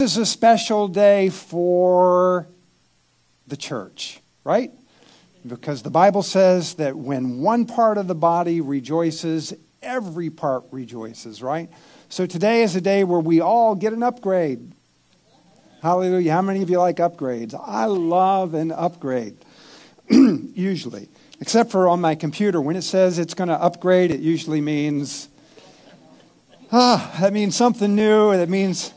is a special day for the church, right? Because the Bible says that when one part of the body rejoices, every part rejoices, right? So today is a day where we all get an upgrade. Hallelujah. How many of you like upgrades? I love an upgrade, usually. Except for on my computer, when it says it's going to upgrade, it usually means, ah, that means something new. That means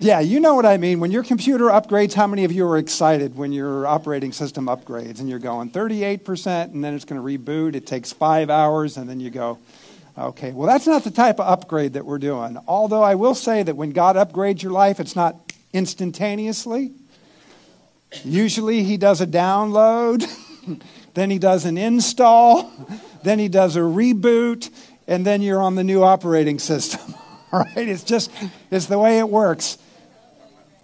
yeah, you know what I mean. When your computer upgrades, how many of you are excited when your operating system upgrades and you're going 38% and then it's going to reboot? It takes five hours and then you go, okay, well, that's not the type of upgrade that we're doing. Although I will say that when God upgrades your life, it's not instantaneously. Usually he does a download, then he does an install, then he does a reboot, and then you're on the new operating system. Right? It's just, it's the way it works.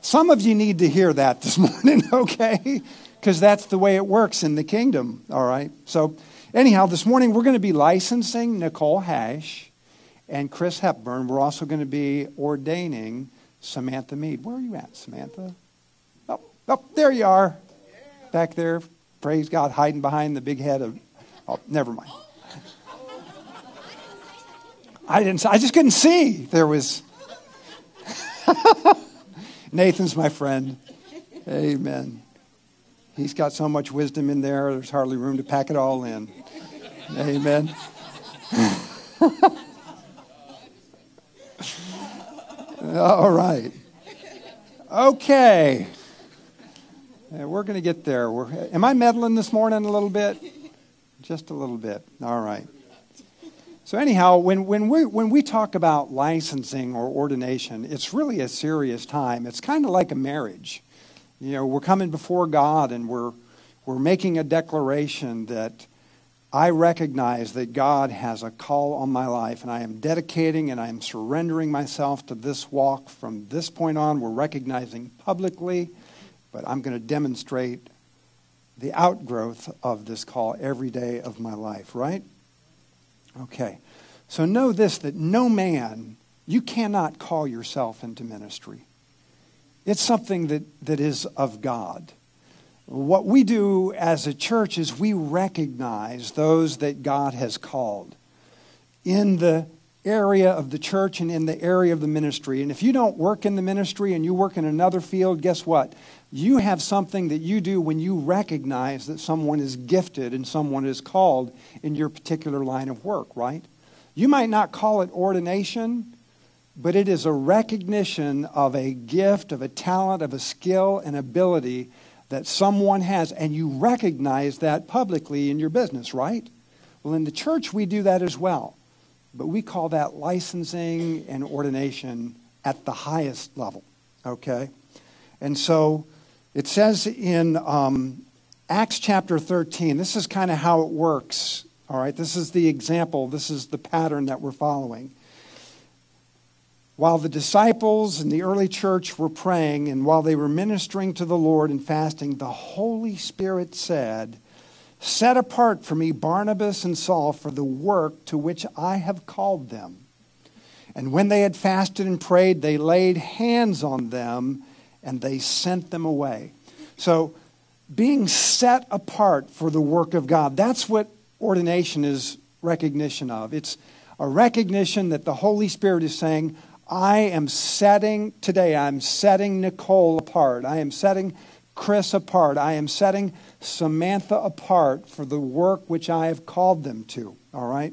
Some of you need to hear that this morning, okay? Because that's the way it works in the kingdom, all right? So, anyhow, this morning we're going to be licensing Nicole Hash and Chris Hepburn. We're also going to be ordaining Samantha Mead. Where are you at, Samantha? Oh, oh, there you are. Back there. Praise God, hiding behind the big head of. Oh, never mind. I didn't. I just couldn't see. There was. Nathan's my friend. Amen. He's got so much wisdom in there, there's hardly room to pack it all in. Amen. all right. Okay. we're going to get there. We're, am I meddling this morning a little bit? Just a little bit. All right. So, anyhow, when, when, we, when we talk about licensing or ordination, it's really a serious time. It's kind of like a marriage. You know, we're coming before God and we're, we're making a declaration that I recognize that God has a call on my life and I am dedicating and I am surrendering myself to this walk from this point on. We're recognizing publicly, but I'm going to demonstrate the outgrowth of this call every day of my life, right? Okay. So know this that no man, you cannot call yourself into ministry. It's something that, that is of God. What we do as a church is we recognize those that God has called in the area of the church and in the area of the ministry. And if you don't work in the ministry and you work in another field, guess what? You have something that you do when you recognize that someone is gifted and someone is called in your particular line of work, right? You might not call it ordination, but it is a recognition of a gift, of a talent, of a skill and ability that someone has, and you recognize that publicly in your business, right? Well, in the church, we do that as well. But we call that licensing and ordination at the highest level, okay? And so it says in um, Acts chapter 13, this is kind of how it works, all right? This is the example, this is the pattern that we're following. While the disciples and the early church were praying and while they were ministering to the Lord and fasting, the Holy Spirit said, Set apart for me Barnabas and Saul for the work to which I have called them. And when they had fasted and prayed, they laid hands on them and they sent them away. So, being set apart for the work of God, that's what ordination is recognition of. It's a recognition that the Holy Spirit is saying, I am setting today, I'm setting Nicole apart. I am setting Chris apart. I am setting Samantha apart for the work which I have called them to. All right?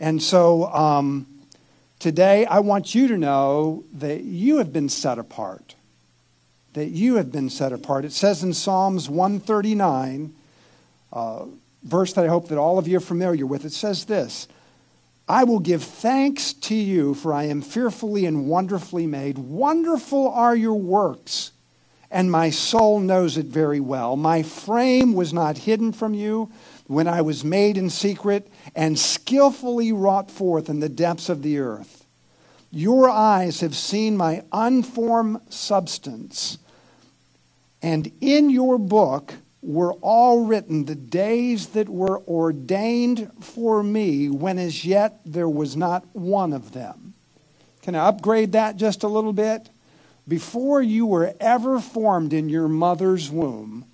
And so um, today I want you to know that you have been set apart. That you have been set apart. It says in Psalms 139, uh, verse that I hope that all of you are familiar with, it says this I will give thanks to you, for I am fearfully and wonderfully made. Wonderful are your works and my soul knows it very well. My frame was not hidden from you when I was made in secret and skillfully wrought forth in the depths of the earth. Your eyes have seen my unformed substance, and in your book were all written the days that were ordained for me when as yet there was not one of them. Can I upgrade that just a little bit? before you were ever formed in your mother's womb,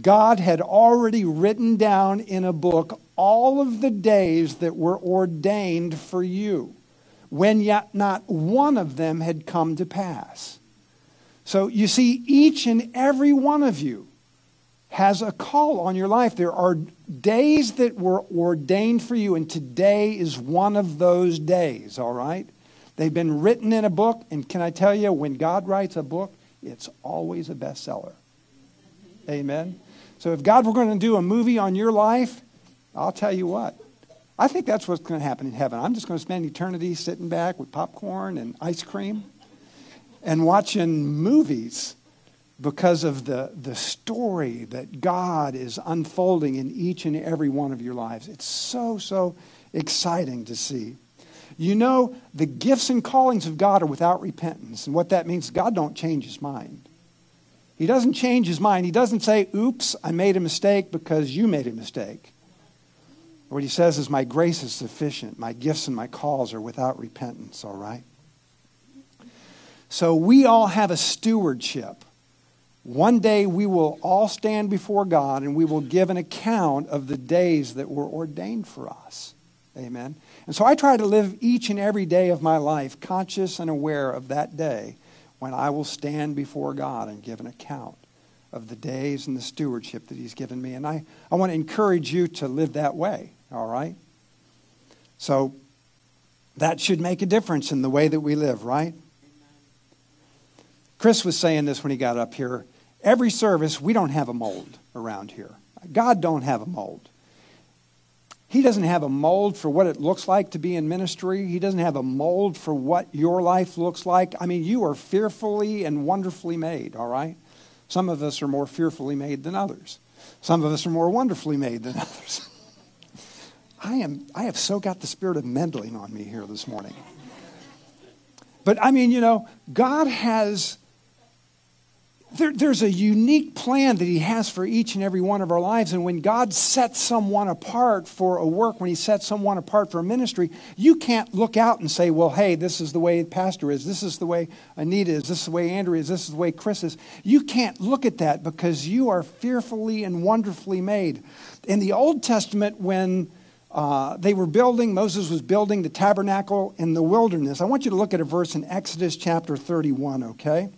God had already written down in a book all of the days that were ordained for you, when yet not one of them had come to pass. So you see, each and every one of you has a call on your life. There are days that were ordained for you, and today is one of those days, all right? They've been written in a book, and can I tell you, when God writes a book, it's always a bestseller. Amen. So if God were going to do a movie on your life, I'll tell you what. I think that's what's going to happen in heaven. I'm just going to spend eternity sitting back with popcorn and ice cream and watching movies because of the, the story that God is unfolding in each and every one of your lives. It's so, so exciting to see. You know, the gifts and callings of God are without repentance. And what that means, God don't change his mind. He doesn't change his mind. He doesn't say, oops, I made a mistake because you made a mistake. What he says is, my grace is sufficient. My gifts and my calls are without repentance, all right? So we all have a stewardship. One day we will all stand before God and we will give an account of the days that were ordained for us. Amen. And so I try to live each and every day of my life conscious and aware of that day when I will stand before God and give an account of the days and the stewardship that He's given me. And I, I want to encourage you to live that way, all right? So that should make a difference in the way that we live, right? Chris was saying this when he got up here. Every service, we don't have a mold around here. God don't have a mold. He doesn't have a mold for what it looks like to be in ministry. He doesn't have a mold for what your life looks like. I mean, you are fearfully and wonderfully made, all right? Some of us are more fearfully made than others. Some of us are more wonderfully made than others. I am I have so got the spirit of meddling on me here this morning. But I mean, you know, God has there, there's a unique plan that He has for each and every one of our lives. And when God sets someone apart for a work, when He sets someone apart for a ministry, you can't look out and say, well, hey, this is the way the Pastor is. This is the way Anita is. This is the way Andrew is. This is the way Chris is. You can't look at that because you are fearfully and wonderfully made. In the Old Testament, when uh, they were building, Moses was building the tabernacle in the wilderness. I want you to look at a verse in Exodus chapter 31, okay?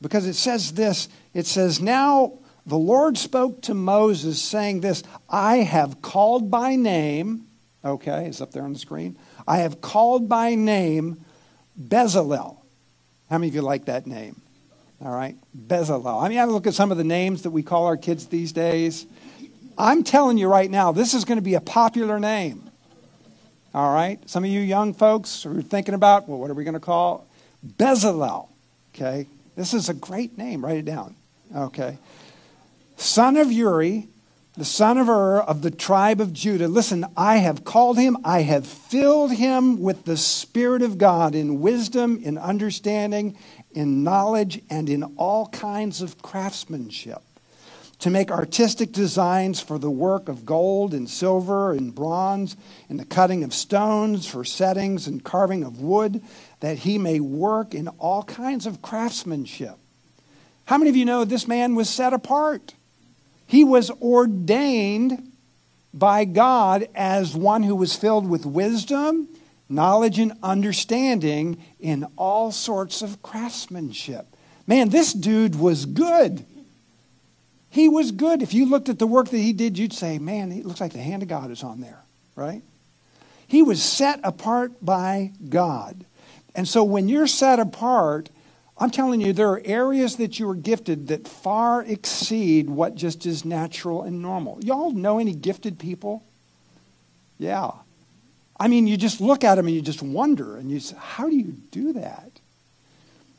Because it says this it says, Now the Lord spoke to Moses, saying this I have called by name, okay, it's up there on the screen. I have called by name Bezalel. How many of you like that name? All right, Bezalel. I mean, I look at some of the names that we call our kids these days. I'm telling you right now, this is going to be a popular name. All right, some of you young folks are thinking about, well, what are we going to call Bezalel? Okay, this is a great name. Write it down. Okay. Son of Uri, the son of Hur of the tribe of Judah. Listen, I have called him, I have filled him with the Spirit of God in wisdom, in understanding, in knowledge, and in all kinds of craftsmanship to make artistic designs for the work of gold and silver and bronze, and the cutting of stones for settings and carving of wood, that he may work in all kinds of craftsmanship. How many of you know this man was set apart? He was ordained by God as one who was filled with wisdom, knowledge, and understanding in all sorts of craftsmanship. Man, this dude was good. He was good. If you looked at the work that he did, you'd say, man, it looks like the hand of God is on there, right? He was set apart by God. And so when you're set apart, I'm telling you, there are areas that you are gifted that far exceed what just is natural and normal. Y'all know any gifted people? Yeah. I mean, you just look at them and you just wonder, and you say, how do you do that?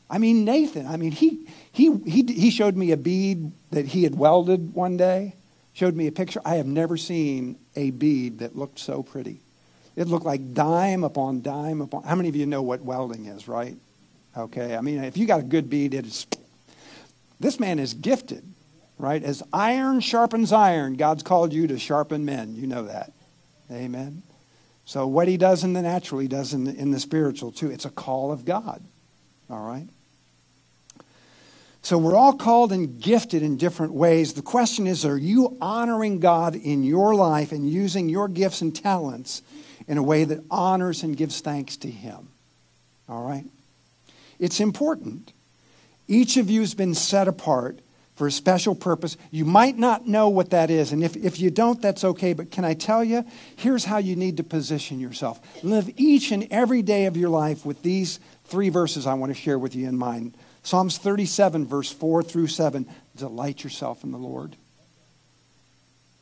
I mean, Nathan, I mean, he, he, he, he showed me a bead that he had welded one day, showed me a picture. I have never seen a bead that looked so pretty. It looked like dime upon dime upon. How many of you know what welding is, right? Okay, I mean, if you got a good bead, it is. This man is gifted, right? As iron sharpens iron, God's called you to sharpen men. You know that. Amen. So, what he does in the natural, he does in the, in the spiritual too. It's a call of God. All right? So we're all called and gifted in different ways. The question is are you honoring God in your life and using your gifts and talents in a way that honors and gives thanks to Him? All right? It's important. Each of you has been set apart for a special purpose. You might not know what that is, and if, if you don't, that's okay. But can I tell you? Here's how you need to position yourself. Live each and every day of your life with these three verses I want to share with you in mind. Psalms 37, verse 4 through 7 Delight yourself in the Lord.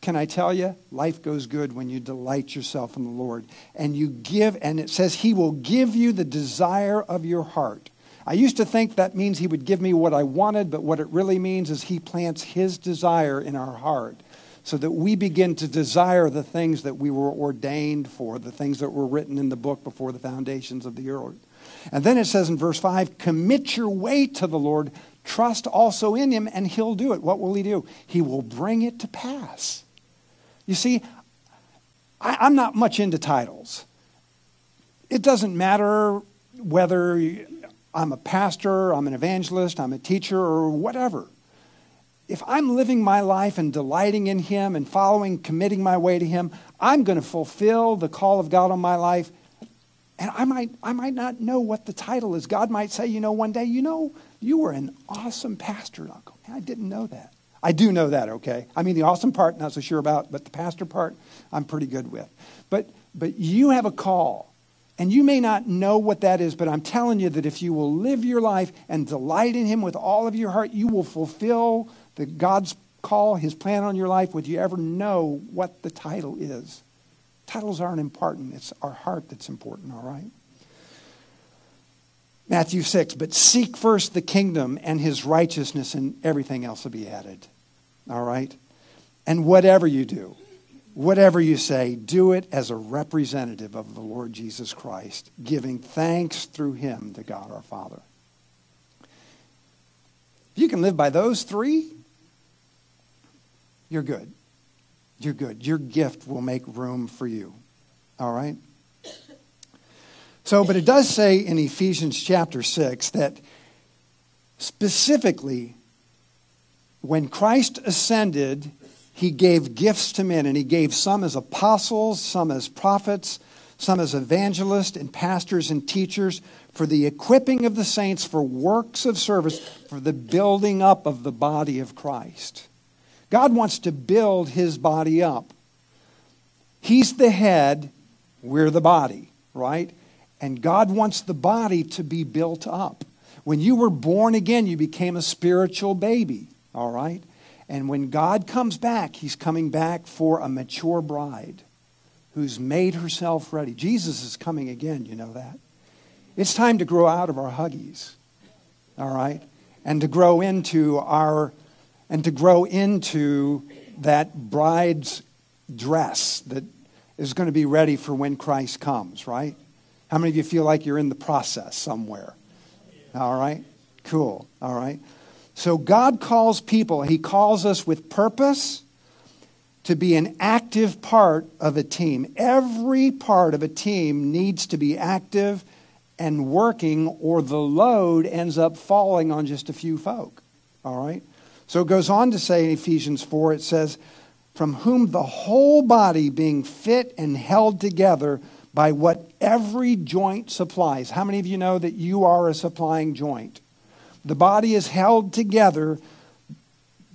Can I tell you, life goes good when you delight yourself in the Lord and you give, and it says He will give you the desire of your heart. I used to think that means He would give me what I wanted, but what it really means is He plants His desire in our heart so that we begin to desire the things that we were ordained for, the things that were written in the book before the foundations of the earth. And then it says in verse 5 commit your way to the Lord, trust also in him, and he'll do it. What will he do? He will bring it to pass. You see, I, am not much into titles. It doesn't matter whether I'm a pastor, I'm an evangelist, I'm a teacher, or whatever. If I'm living my life and delighting in Him and following, committing my way to Him, I'm going to fulfill the call of God on my life and I might, I might not know what the title is. God might say, you know, one day, you know, you were an awesome pastor. And man, I didn't know that. I do know that, okay? I mean, the awesome part, not so sure about, but the pastor part, I'm pretty good with. But, but you have a call. And you may not know what that is, but I'm telling you that if you will live your life and delight in Him with all of your heart, you will fulfill the God's call, His plan on your life, would you ever know what the title is. Titles aren't important, it's our heart that's important, all right? Matthew 6, but seek first the kingdom and his righteousness, and everything else will be added. All right? And whatever you do, whatever you say, do it as a representative of the Lord Jesus Christ, giving thanks through him to God our Father. If you can live by those three, you're good you're good. Your gift will make room for you. All right? So, but it does say in Ephesians chapter 6 that specifically when Christ ascended, he gave gifts to men, and he gave some as apostles, some as prophets, some as evangelists and pastors and teachers for the equipping of the saints for works of service, for the building up of the body of Christ. God wants to build his body up. He's the head, we're the body, right? And God wants the body to be built up. When you were born again, you became a spiritual baby, all right? And when God comes back, he's coming back for a mature bride who's made herself ready. Jesus is coming again, you know that. It's time to grow out of our huggies, all right? And to grow into our and to grow into that bride's dress that is going to be ready for when Christ comes, right? How many of you feel like you're in the process somewhere? All right? Cool. All right. So God calls people, He calls us with purpose to be an active part of a team. Every part of a team needs to be active and working, or the load ends up falling on just a few folk. All right? So it goes on to say in Ephesians 4, it says, From whom the whole body being fit and held together by what every joint supplies. How many of you know that you are a supplying joint? The body is held together,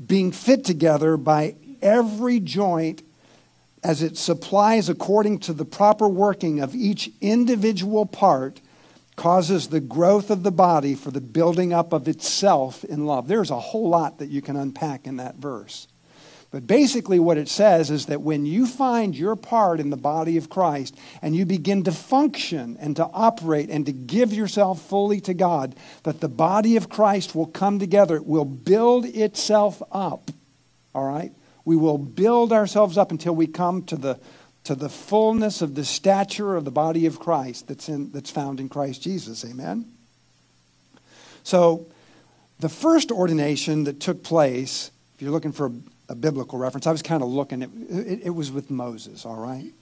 being fit together by every joint as it supplies according to the proper working of each individual part causes the growth of the body for the building up of itself in love. There's a whole lot that you can unpack in that verse. But basically, what it says is that when you find your part in the body of Christ and you begin to function and to operate and to give yourself fully to God, that the body of Christ will come together, it will build itself up. All right? We will build ourselves up until we come to the to the fullness of the stature of the body of Christ that's, in, that's found in Christ Jesus. Amen? So, the first ordination that took place, if you're looking for a, a biblical reference, I was kind of looking, it, it, was with Moses, all right?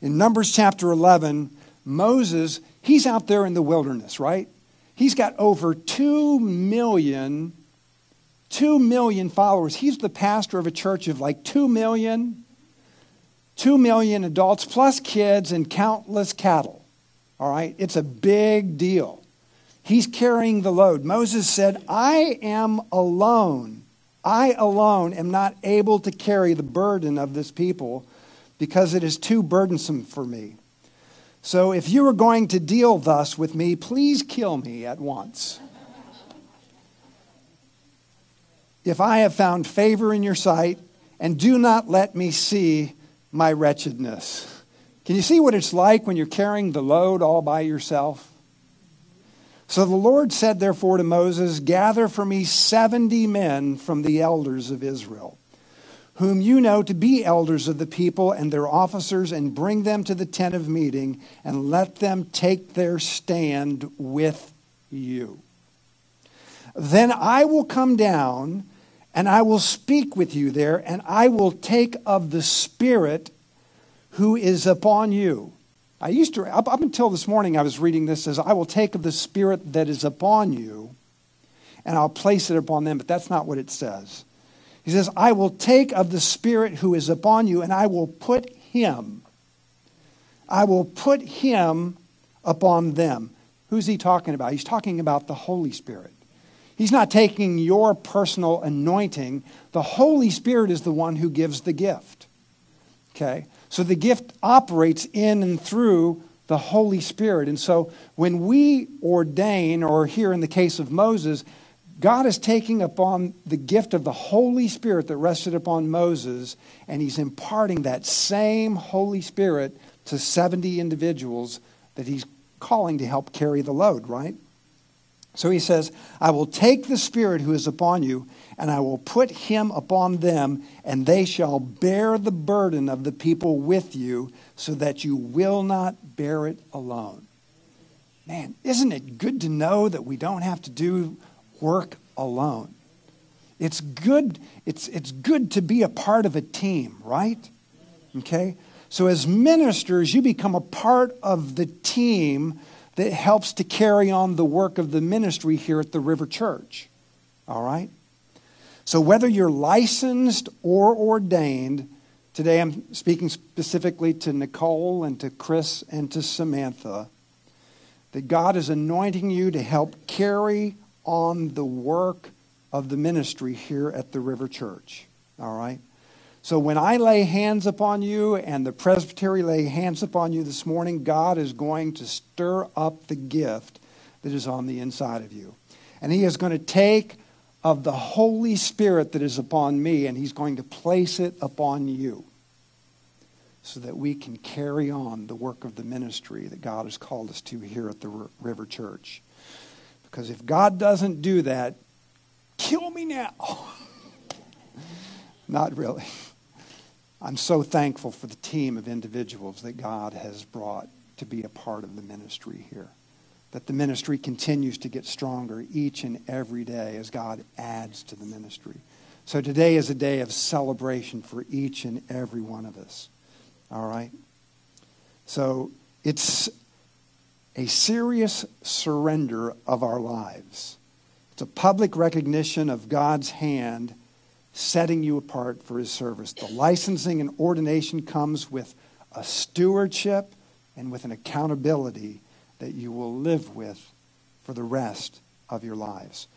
In Numbers chapter 11, Moses, he's out there in the wilderness, right? He's got over 2 million Two million followers. He's the pastor of a church of like two million, two million adults, plus kids and countless cattle. All right? It's a big deal. He's carrying the load. Moses said, I am alone. I alone am not able to carry the burden of this people because it is too burdensome for me. So if you are going to deal thus with me, please kill me at once. If I have found favor in your sight, and do not let me see my wretchedness. Can you see what it's like when you're carrying the load all by yourself? So the Lord said, therefore, to Moses, Gather for me 70 men from the elders of Israel, whom you know to be elders of the people and their officers, and bring them to the tent of meeting, and let them take their stand with you. Then I will come down, and I will speak with you there, and I will take of the Spirit who is upon you I used to, up, up until this morning, I was reading this as I will take of the Spirit that is upon you and I'll place it upon them. But that's not what it says. He says, I will take of the Spirit who is upon you and I will put him. I will put him upon them. Who's he talking about? He's talking about the Holy Spirit. He's not taking your personal anointing. The Holy Spirit is the one who gives the gift. Okay? So the gift operates in and through the Holy Spirit. And so when we ordain, or here in the case of Moses, God is taking upon the gift of the Holy Spirit that rested upon Moses, and he's imparting that same Holy Spirit to 70 individuals that he's calling to help carry the load, right? So he says, I will take the Spirit who is upon you and I will put him upon them, and they shall bear the burden of the people with you, so that you will not bear it alone. Man, isn't it good to know that we don't have to do work alone? It's good, it's, it's good to be a part of a team, right? Okay? So, as ministers, you become a part of the team that helps to carry on the work of the ministry here at the River Church. All right? So, whether you're licensed or ordained, today I'm speaking specifically to Nicole and to Chris and to Samantha, that God is anointing you to help carry on the work of the ministry here at the River Church. All right? So, when I lay hands upon you and the presbytery lay hands upon you this morning, God is going to stir up the gift that is on the inside of you. And He is going to take of the Holy Spirit that is upon me, and He's going to place it upon you so that we can carry on the work of the ministry that God has called us to here at the River Church. Because if God doesn't do that, kill me now. Not really. I'm so thankful for the team of individuals that God has brought to be a part of the ministry here that the ministry continues to get stronger each and every day as God adds to the ministry. So today is a day of celebration for each and every one of us. All right? So it's a serious surrender of our lives. It's a public recognition of God's hand setting you apart for his service. The licensing and ordination comes with a stewardship and with an accountability that you will live with for the rest of your lives.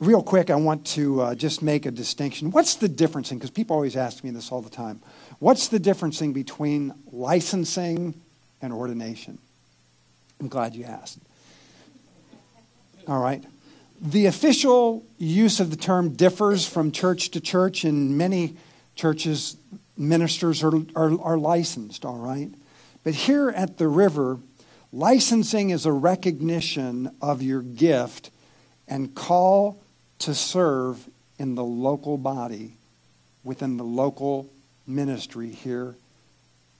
Real quick, I want to uh, just make a distinction. What's the difference because people always ask me this all the time. What's the difference between licensing and ordination? I'm glad you asked. All right. The official use of the term differs from church to church. In many churches, ministers are, are, are licensed, all right? But here at the river, Licensing is a recognition of your gift and call to serve in the local body within the local ministry here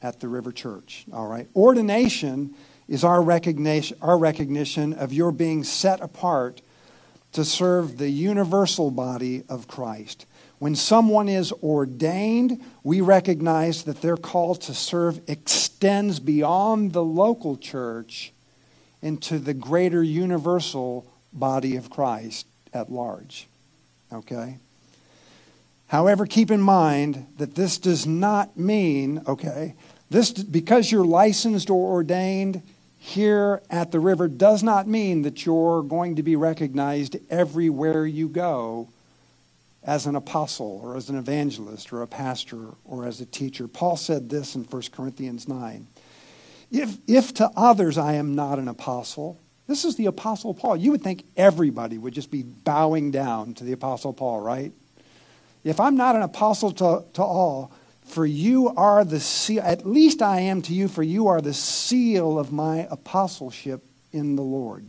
at the River Church. All right. Ordination is our recognition, our recognition of your being set apart to serve the universal body of Christ. When someone is ordained, we recognize that their call to serve extends beyond the local church into the greater universal body of Christ at large. Okay? However, keep in mind that this does not mean, okay, this because you're licensed or ordained here at the river does not mean that you're going to be recognized everywhere you go as an apostle or as an evangelist or a pastor or as a teacher. Paul said this in 1 Corinthians 9. If, if to others I am not an apostle, this is the apostle Paul. You would think everybody would just be bowing down to the apostle Paul, right? If I'm not an apostle to, to all, for you are the seal, at least I am to you, for you are the seal of my apostleship in the Lord.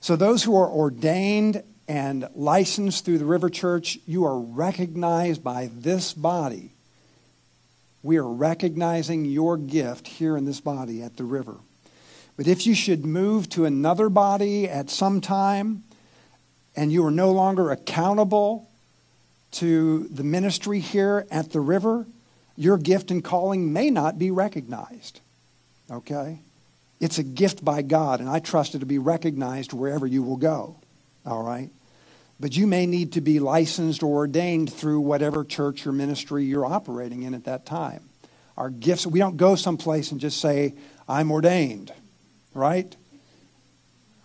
So, those who are ordained and licensed through the River Church, you are recognized by this body. We are recognizing your gift here in this body at the river. But if you should move to another body at some time and you are no longer accountable to the ministry here at the river, your gift and calling may not be recognized. Okay? It's a gift by God, and I trust it to be recognized wherever you will go. All right? But you may need to be licensed or ordained through whatever church or ministry you're operating in at that time. Our gifts, we don't go someplace and just say, I'm ordained, right?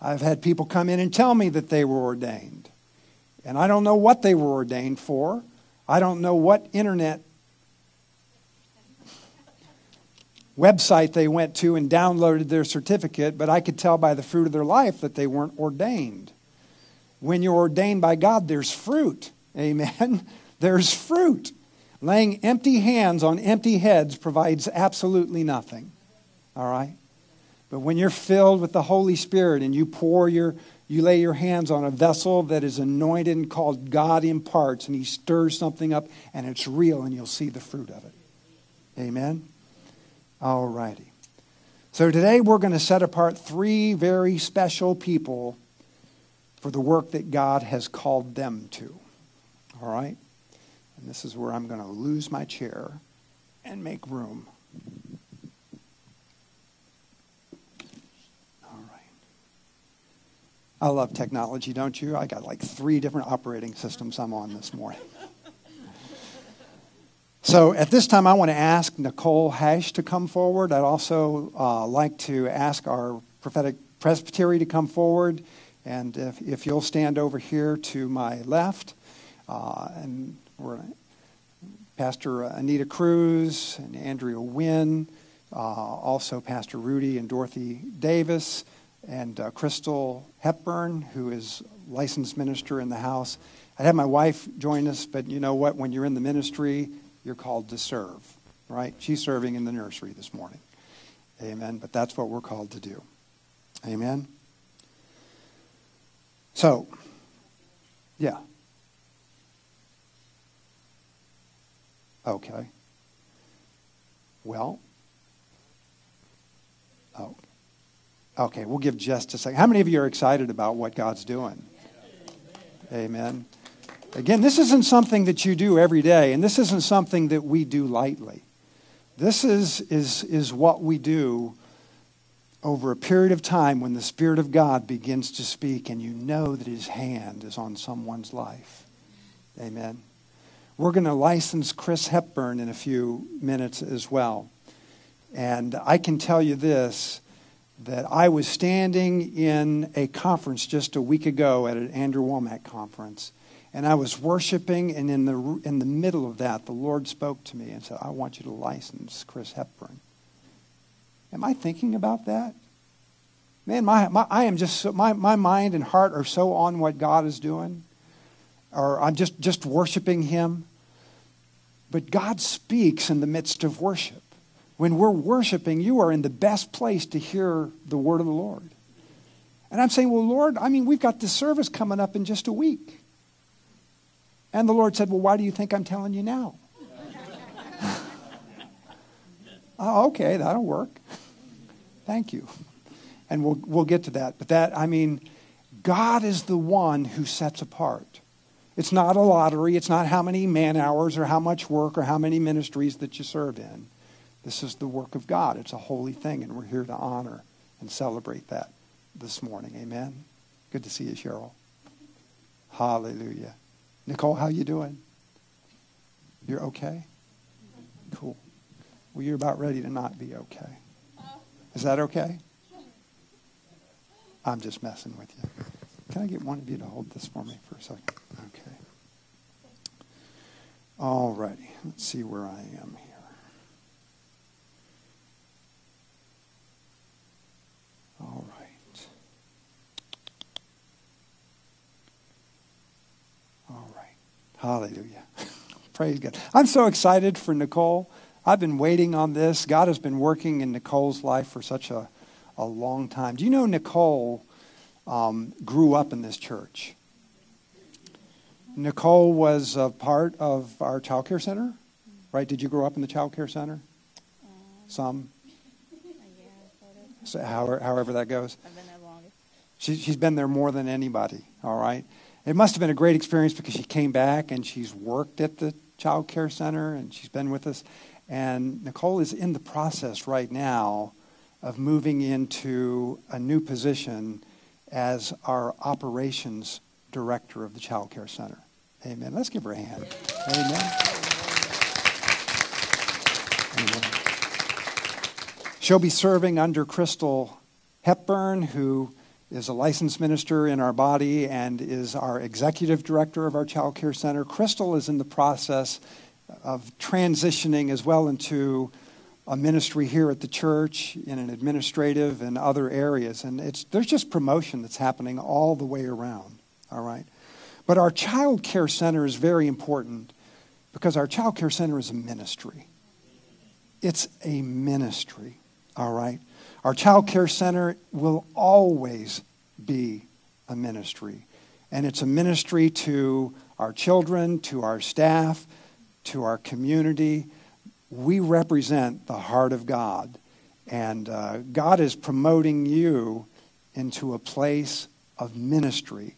I've had people come in and tell me that they were ordained. And I don't know what they were ordained for. I don't know what internet website they went to and downloaded their certificate, but I could tell by the fruit of their life that they weren't ordained. When you're ordained by God, there's fruit. Amen. There's fruit. Laying empty hands on empty heads provides absolutely nothing. All right? But when you're filled with the Holy Spirit and you pour your, you lay your hands on a vessel that is anointed and called God imparts, and He stirs something up, and it's real, and you'll see the fruit of it. Amen? All righty. So today we're going to set apart three very special people for the work that God has called them to. All right? And this is where I'm going to lose my chair and make room. All right. I love technology, don't you? I got like three different operating systems I'm on this morning. So at this time, I want to ask Nicole Hash to come forward. I'd also uh, like to ask our prophetic presbytery to come forward. And if, if you'll stand over here to my left, uh, and we're Pastor Anita Cruz and Andrea Wynn, uh, also Pastor Rudy and Dorothy Davis, and uh, Crystal Hepburn, who is licensed minister in the house. I'd have my wife join us, but you know what? When you're in the ministry, you're called to serve, right? She's serving in the nursery this morning. Amen. But that's what we're called to do. Amen. So, yeah. Okay. Well, okay, we'll give just a second. How many of you are excited about what God's doing? Amen. Again, this isn't something that you do every day, and this isn't something that we do lightly. This is, is, is what we do over a period of time when the Spirit of God begins to speak and you know that His hand is on someone's life. Amen. We're going to license Chris Hepburn in a few minutes as well. And I can tell you this that I was standing in a conference just a week ago at an Andrew Wommack conference, and I was worshiping, and in the, in the middle of that, the Lord spoke to me and said, I want you to license Chris Hepburn. Am I thinking about that? Man, my, my, I am just so, my, my mind and heart are so on what God is doing, or I'm just, just worshiping Him. But God speaks in the midst of worship. When we're worshiping, you are in the best place to hear the word of the Lord. And I'm saying, Well, Lord, I mean, we've got this service coming up in just a week. And the Lord said, Well, why do you think I'm telling you now? oh, okay, that'll work. Thank you. And we'll, we'll get to that. But that, I mean, God is the one who sets apart. It's not a lottery. It's not how many man hours or how much work or how many ministries that you serve in. This is the work of God. It's a holy thing, and we're here to honor and celebrate that this morning. Amen. Good to see you, Cheryl. Hallelujah. Nicole, how you doing? You're okay? Cool. Well, you're about ready to not be okay. Is that okay? I'm just messing with you. Can I get one of you to hold this for me for a second? Okay. All righty. Let's see where I am here. All right. All right. Hallelujah. Praise God. I'm so excited for Nicole. I've been waiting on this. God has been working in Nicole's life for such a, a long time. Do you know Nicole um, grew up in this church? Nicole was a part of our child care center, right? Did you grow up in the child care center? Some? So however, however that goes. I've been there longest. She, she's been there more than anybody, all right? It must have been a great experience because she came back and she's worked at the child care center and she's been with us. And Nicole is in the process right now of moving into a new position as our operations director of the child care center. Amen. Let's give her a hand. Amen. Amen. She'll be serving under Crystal Hepburn, who is a licensed minister in our body and is our executive director of our child care center. Crystal is in the process of transitioning as well into a ministry here at the church in an administrative and other areas. And it's, there's just promotion that's happening all the way around, all right? But our child care center is very important because our child care center is a ministry. It's a ministry, all right? Our child care center will always be a ministry. And it's a ministry to our children, to our staff, to our community. We represent the heart of God. And uh, God is promoting you into a place of ministry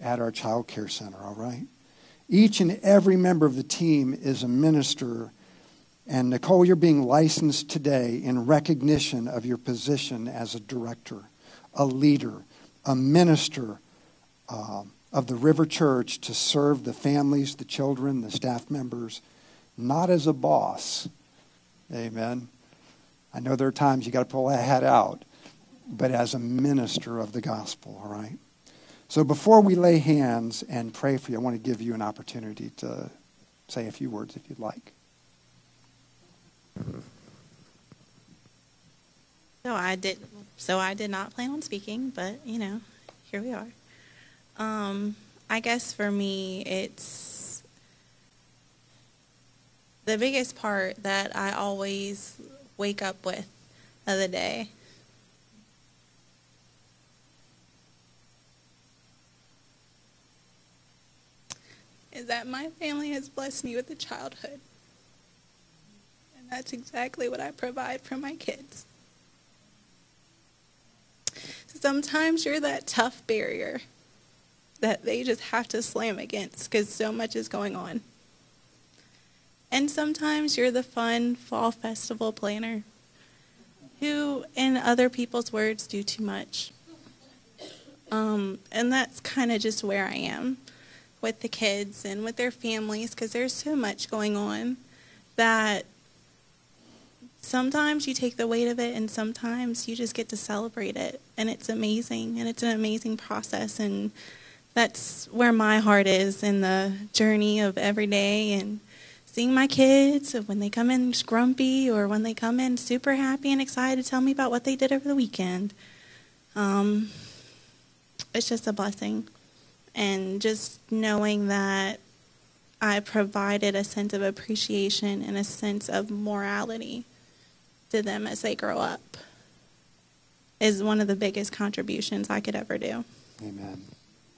at our child care center, all right? Each and every member of the team is a minister. And Nicole, you're being licensed today in recognition of your position as a director, a leader, a minister uh, of the River Church to serve the families, the children, the staff members, not as a boss. Amen. I know there are times you got to pull that hat out, but as a minister of the gospel, all right? So before we lay hands and pray for you, I want to give you an opportunity to say a few words if you'd like. So I did. So I did not plan on speaking, but you know, here we are. Um, I guess for me, it's the biggest part that I always wake up with of the day. Is that my family has blessed me with a childhood. That's exactly what I provide for my kids. Sometimes you're that tough barrier that they just have to slam against because so much is going on. And sometimes you're the fun fall festival planner who, in other people's words, do too much. Um, and that's kind of just where I am with the kids and with their families because there's so much going on that sometimes you take the weight of it and sometimes you just get to celebrate it. And it's amazing. And it's an amazing process. And that's where my heart is in the journey of every day. And seeing my kids when they come in grumpy or when they come in super happy and excited to tell me about what they did over the weekend. Um, it's just a blessing. And just knowing that i provided a sense of appreciation and a sense of morality to them as they grow up is one of the biggest contributions I could ever do. Amen.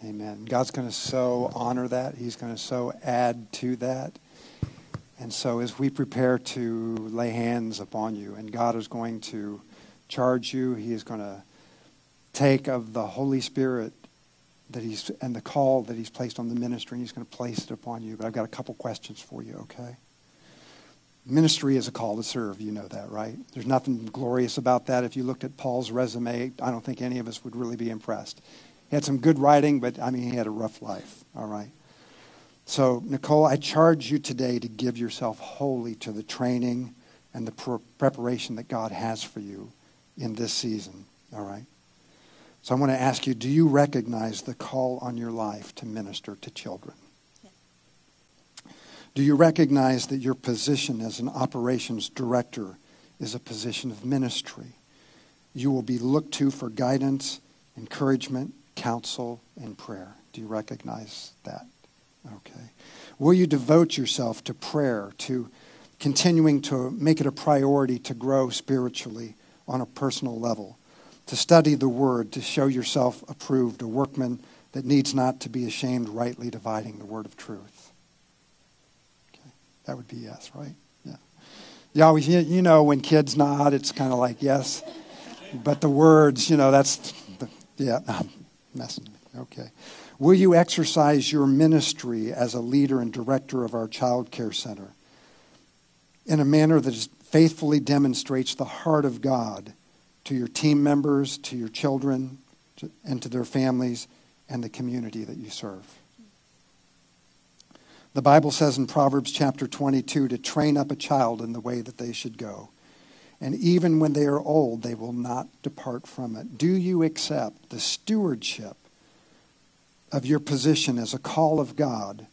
Amen. God's going to so honor that. He's going to so add to that. And so as we prepare to lay hands upon you, and God is going to charge you, He is going to take of the Holy Spirit that He's and the call that He's placed on the ministry, and He's going to place it upon you. But I've got a couple questions for you, okay? Ministry is a call to serve. You know that, right? There's nothing glorious about that. If you looked at Paul's resume, I don't think any of us would really be impressed. He had some good writing, but I mean, he had a rough life. All right. So, Nicole, I charge you today to give yourself wholly to the training and the pr- preparation that God has for you in this season. All right? So, I want to ask you do you recognize the call on your life to minister to children? Do you recognize that your position as an operations director is a position of ministry? You will be looked to for guidance, encouragement, counsel, and prayer. Do you recognize that? Okay. Will you devote yourself to prayer, to continuing to make it a priority to grow spiritually on a personal level, to study the Word, to show yourself approved, a workman that needs not to be ashamed, rightly dividing the Word of truth? That would be yes, right? Yeah. You always, you know, when kids nod, it's kind of like yes. But the words, you know, that's, yeah, I'm messing. Okay. Will you exercise your ministry as a leader and director of our child care center in a manner that faithfully demonstrates the heart of God to your team members, to your children, and to their families and the community that you serve? The Bible says in Proverbs chapter 22 to train up a child in the way that they should go. And even when they are old, they will not depart from it. Do you accept the stewardship of your position as a call of God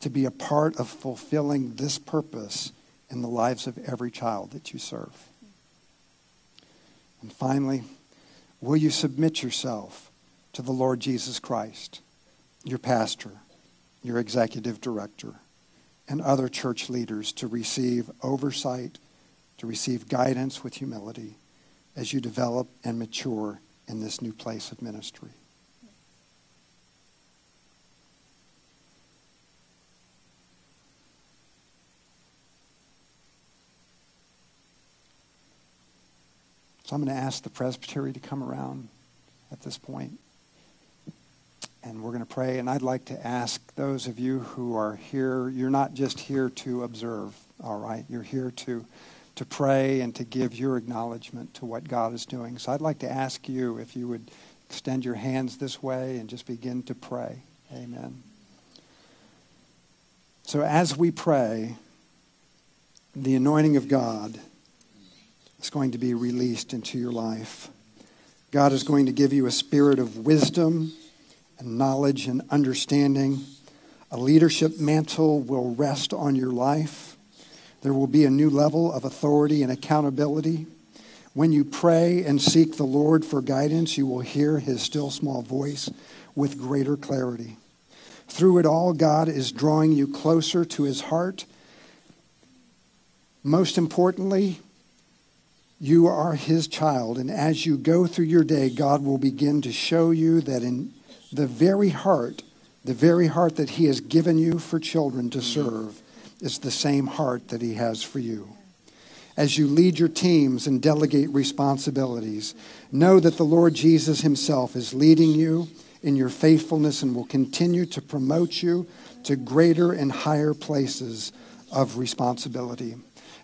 to be a part of fulfilling this purpose in the lives of every child that you serve. And finally, will you submit yourself to the Lord Jesus Christ, your pastor, your executive director, and other church leaders to receive oversight, to receive guidance with humility as you develop and mature in this new place of ministry? So I'm going to ask the presbytery to come around at this point. And we're going to pray. And I'd like to ask those of you who are here, you're not just here to observe, all right? You're here to, to pray and to give your acknowledgement to what God is doing. So I'd like to ask you if you would extend your hands this way and just begin to pray. Amen. So as we pray, the anointing of God is going to be released into your life. God is going to give you a spirit of wisdom and knowledge and understanding. A leadership mantle will rest on your life. There will be a new level of authority and accountability. When you pray and seek the Lord for guidance, you will hear his still small voice with greater clarity. Through it all, God is drawing you closer to his heart. Most importantly, you are his child, and as you go through your day, God will begin to show you that in the very heart, the very heart that he has given you for children to mm-hmm. serve, is the same heart that he has for you. As you lead your teams and delegate responsibilities, know that the Lord Jesus himself is leading you in your faithfulness and will continue to promote you to greater and higher places of responsibility.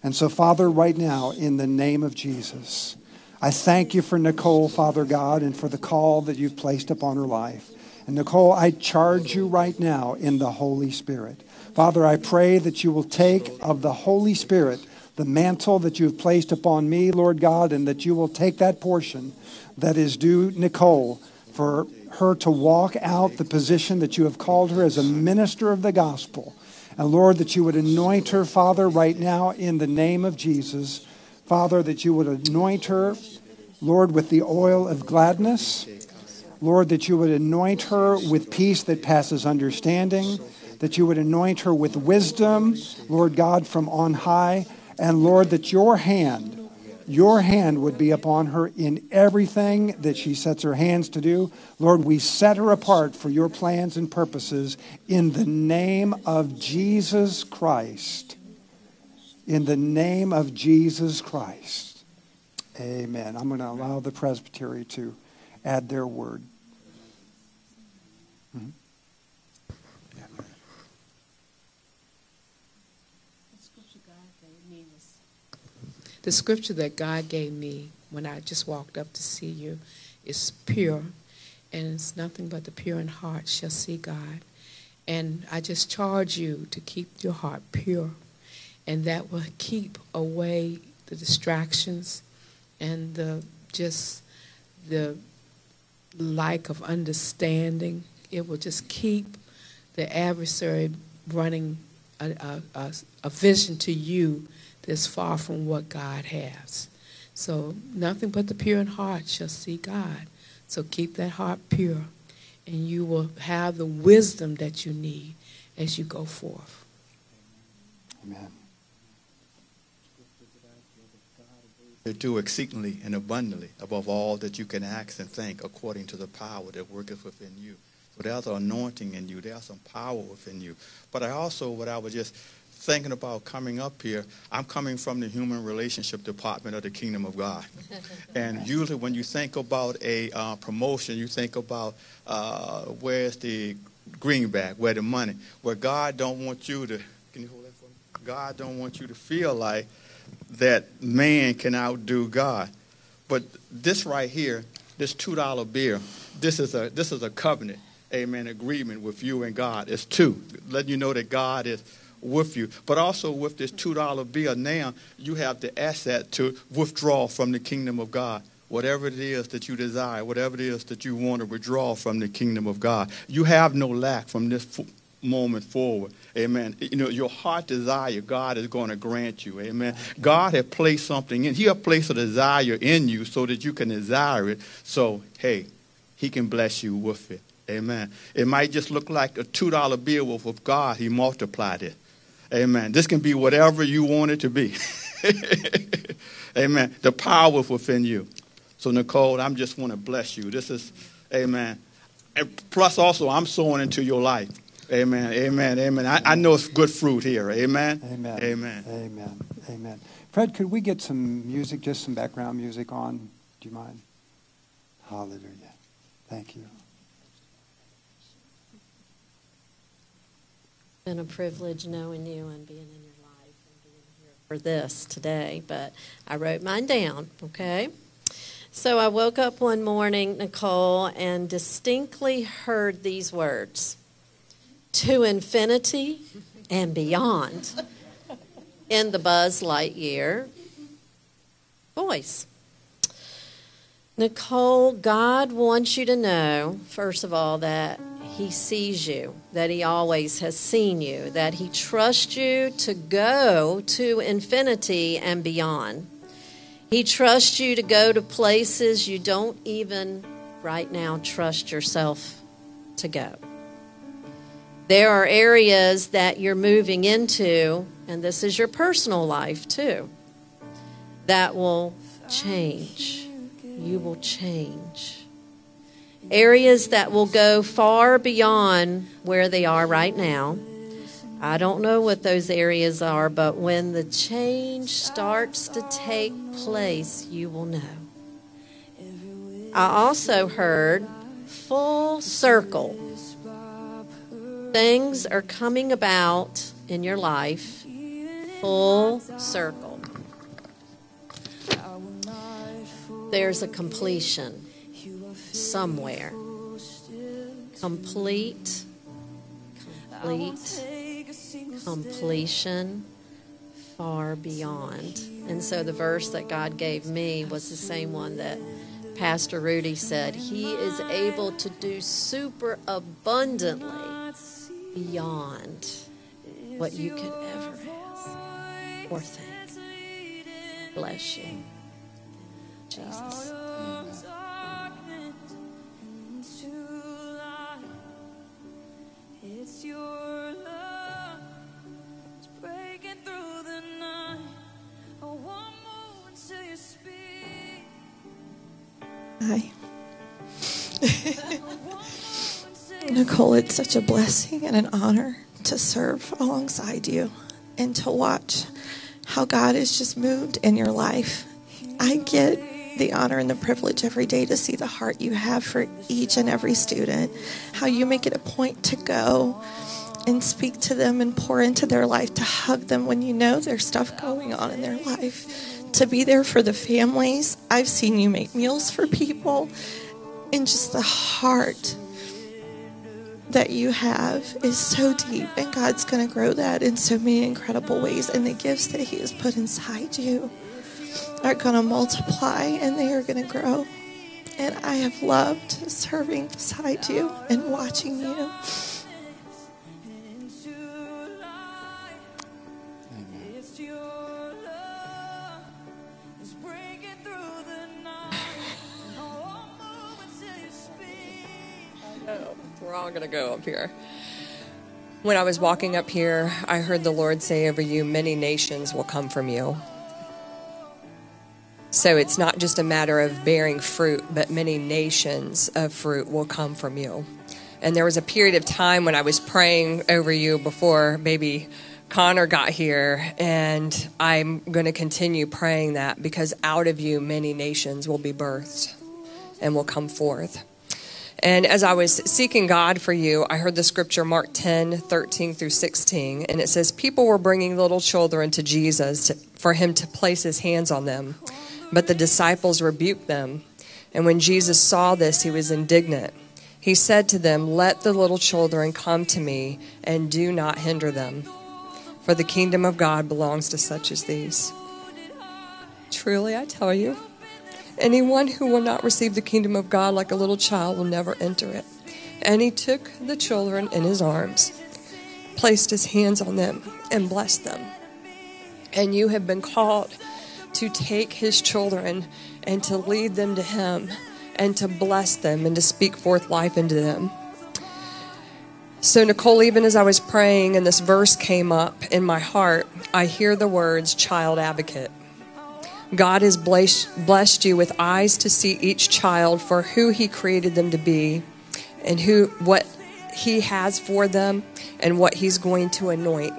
And so, Father, right now, in the name of Jesus, I thank you for Nicole, Father God, and for the call that you've placed upon her life. And Nicole, I charge you right now in the Holy Spirit. Father, I pray that you will take of the Holy Spirit the mantle that you have placed upon me, Lord God, and that you will take that portion that is due Nicole for her to walk out the position that you have called her as a minister of the gospel. And Lord, that you would anoint her, Father, right now in the name of Jesus. Father, that you would anoint her, Lord, with the oil of gladness. Lord, that you would anoint her with peace that passes understanding. That you would anoint her with wisdom, Lord God, from on high. And Lord, that your hand your hand would be upon her in everything that she sets her hands to do. Lord, we set her apart for your plans and purposes in the name of Jesus Christ. In the name of Jesus Christ. Amen. I'm going to allow the presbytery to add their word. Mm-hmm. The scripture that God gave me when I just walked up to see you is pure. and it's nothing but the pure in heart shall see God. And I just charge you to keep your heart pure, and that will keep away the distractions and the just the lack of understanding. It will just keep the adversary running a, a, a, a vision to you that's far from what God has. So nothing but the pure in heart shall see God. So keep that heart pure, and you will have the wisdom that you need as you go forth. Amen. To do exceedingly and abundantly above all that you can ask and think according to the power that worketh within you. So there's an anointing in you. There's some power within you. But I also, what I was just thinking about coming up here, I'm coming from the human relationship department of the kingdom of God. and usually when you think about a uh, promotion, you think about uh, where's the greenback, where the money, where God don't want you to, can you hold that for me? God don't want you to feel like that man can outdo God. But this right here, this $2 bill, this is a, this is a covenant, amen, agreement with you and God. It's two, letting you know that God is with you. But also with this $2 bill now, you have the asset to withdraw from the kingdom of God. Whatever it is that you desire, whatever it is that you want to withdraw from the kingdom of God, you have no lack from this moment forward. Amen. You know, your heart desire, God is going to grant you. Amen. God has placed something in. He has placed a desire in you so that you can desire it. So, hey, He can bless you with it. Amen. It might just look like a $2 bill, but with God, He multiplied it. Amen. This can be whatever you want it to be. amen. The power within you. So, Nicole, I'm just want to bless you. This is, amen. And plus, also, I'm sowing into your life. Amen. Amen. Amen. I, I know it's good fruit here. Amen. Amen. Amen. Amen. Amen. Fred, could we get some music, just some background music on? Do you mind? Hallelujah. Thank you. been a privilege knowing you and being in your life and being here for this today, but I wrote mine down, okay? So I woke up one morning, Nicole, and distinctly heard these words to infinity and beyond in the Buzz Lightyear voice. Nicole, God wants you to know, first of all, that he sees you, that He always has seen you, that He trusts you to go to infinity and beyond. He trusts you to go to places you don't even right now trust yourself to go. There are areas that you're moving into, and this is your personal life too, that will change. You will change areas that will go far beyond where they are right now. I don't know what those areas are, but when the change starts to take place, you will know. I also heard full circle. Things are coming about in your life full circle. There's a completion somewhere. Complete, complete, completion, far beyond. And so the verse that God gave me was the same one that Pastor Rudy said. He is able to do super abundantly beyond what you could ever ask or think. Bless you. Jesus. Hi. Nicole, it's such a blessing and an honor to serve alongside you and to watch how God has just moved in your life. I get the honor and the privilege every day to see the heart you have for each and every student, how you make it a point to go and speak to them and pour into their life, to hug them when you know there's stuff going on in their life to be there for the families. I've seen you make meals for people. and just the heart that you have is so deep, and God's going to grow that in so many incredible ways. And the gifts that He has put inside you are going to multiply and they are going to grow. And I have loved serving beside you and watching you. We're all going to go up here. When I was walking up here, I heard the Lord say over you, Many nations will come from you. So it's not just a matter of bearing fruit, but many nations of fruit will come from you. And there was a period of time when I was praying over you before maybe Connor got here, and I'm going to continue praying that because out of you, many nations will be birthed and will come forth. And as I was seeking God for you, I heard the scripture Mark 10, 13 through 16. And it says, People were bringing little children to Jesus for him to place his hands on them. But the disciples rebuked them. And when Jesus saw this, he was indignant. He said to them, Let the little children come to me, and do not hinder them. For the kingdom of God belongs to such as these. Truly, I tell you, anyone who will not receive the kingdom of God like a little child will never enter it. And he took the children in his arms, placed his hands on them, and blessed them. And you have been called to take his children and to lead them to him and to bless them and to speak forth life into them. So, Nicole, even as I was praying and this verse came up in my heart, I hear the words child advocate. God has blessed you with eyes to see each child for who he created them to be and who what he has for them and what he's going to anoint.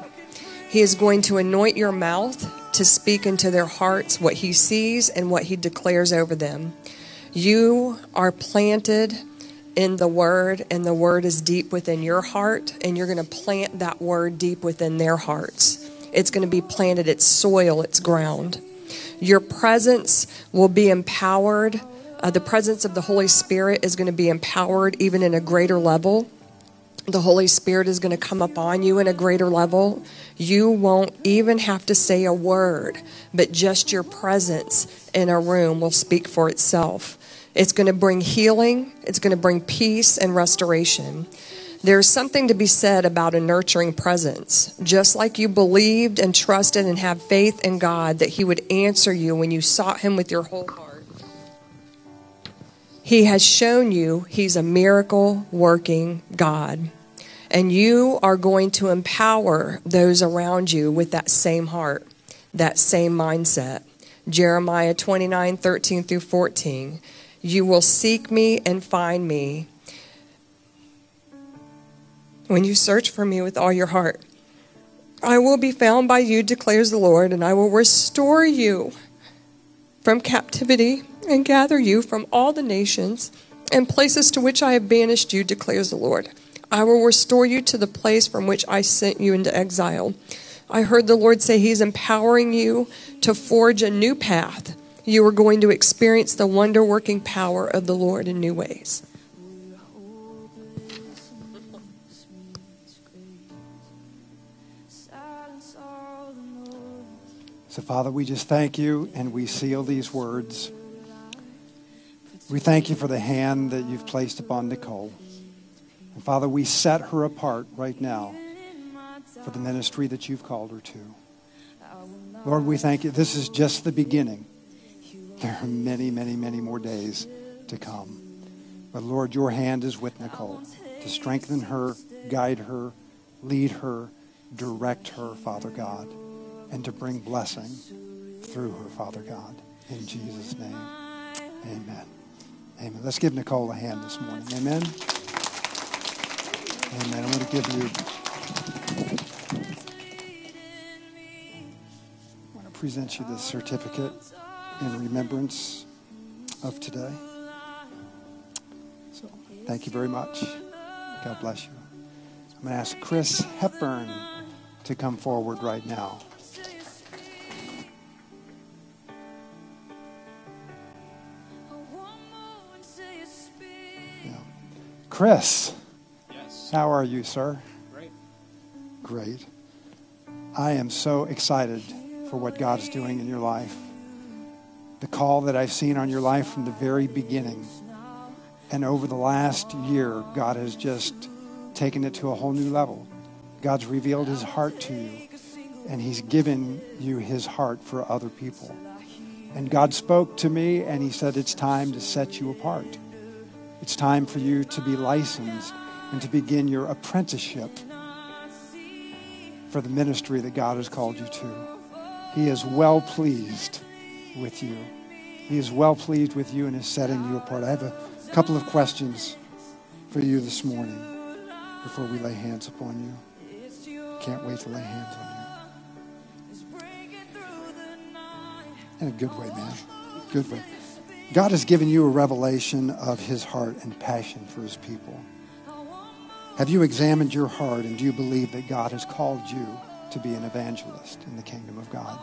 He is going to anoint your mouth to speak into their hearts what he sees and what he declares over them. You are planted in the word, and the word is deep within your heart, and you're going to plant that word deep within their hearts. It's going to be planted, its soil, its ground. Your presence will be empowered. Uh, the presence of the Holy Spirit is going to be empowered even in a greater level. The Holy Spirit is going to come upon you in a greater level. You won't even have to say a word, but just your presence in a room will speak for itself. It's going to bring healing, it's going to bring peace and restoration. There's something to be said about a nurturing presence. Just like you believed and trusted and have faith in God that He would answer you when you sought Him with your whole heart, He has shown you He's a miracle working God. And you are going to empower those around you with that same heart, that same mindset. Jeremiah 29 13 through 14. You will seek me and find me when you search for me with all your heart. I will be found by you, declares the Lord, and I will restore you from captivity and gather you from all the nations and places to which I have banished you, declares the Lord. I will restore you to the place from which I sent you into exile. I heard the Lord say He's empowering you to forge a new path you are going to experience the wonder working power of the Lord in new ways. So, Father, we just thank you and we seal these words. We thank you for the hand that you've placed upon Nicole. And Father, we set her apart right now for the ministry that you've called her to. Lord, we thank you. This is just the beginning. There are many, many, many more days to come. But Lord, your hand is with Nicole to strengthen her, guide her, lead her, direct her, Father God, and to bring blessing through her, Father God. In Jesus' name, amen. Amen. Let's give Nicole a hand this morning. Amen. Amen. I want to give you. I want to present you this certificate in remembrance of today. So thank you very much. God bless you. I'm going to ask Chris Hepburn to come forward right now. Chris, Yes. how are you, sir? Great. Great. I am so excited for what God's doing in your life. The call that I've seen on your life from the very beginning. And over the last year, God has just taken it to a whole new level. God's revealed his heart to you, and he's given you his heart for other people. And God spoke to me, and he said, It's time to set you apart. It's time for you to be licensed and to begin your apprenticeship for the ministry that God has called you to. He is well pleased with you. He is well pleased with you and is setting you apart. I have a couple of questions for you this morning before we lay hands upon you. Can't wait to lay hands on you. In a good way, man. Good way. God has given you a revelation of his heart and passion for his people. Have you examined your heart and do you believe that God has called you to be an evangelist in the kingdom of God?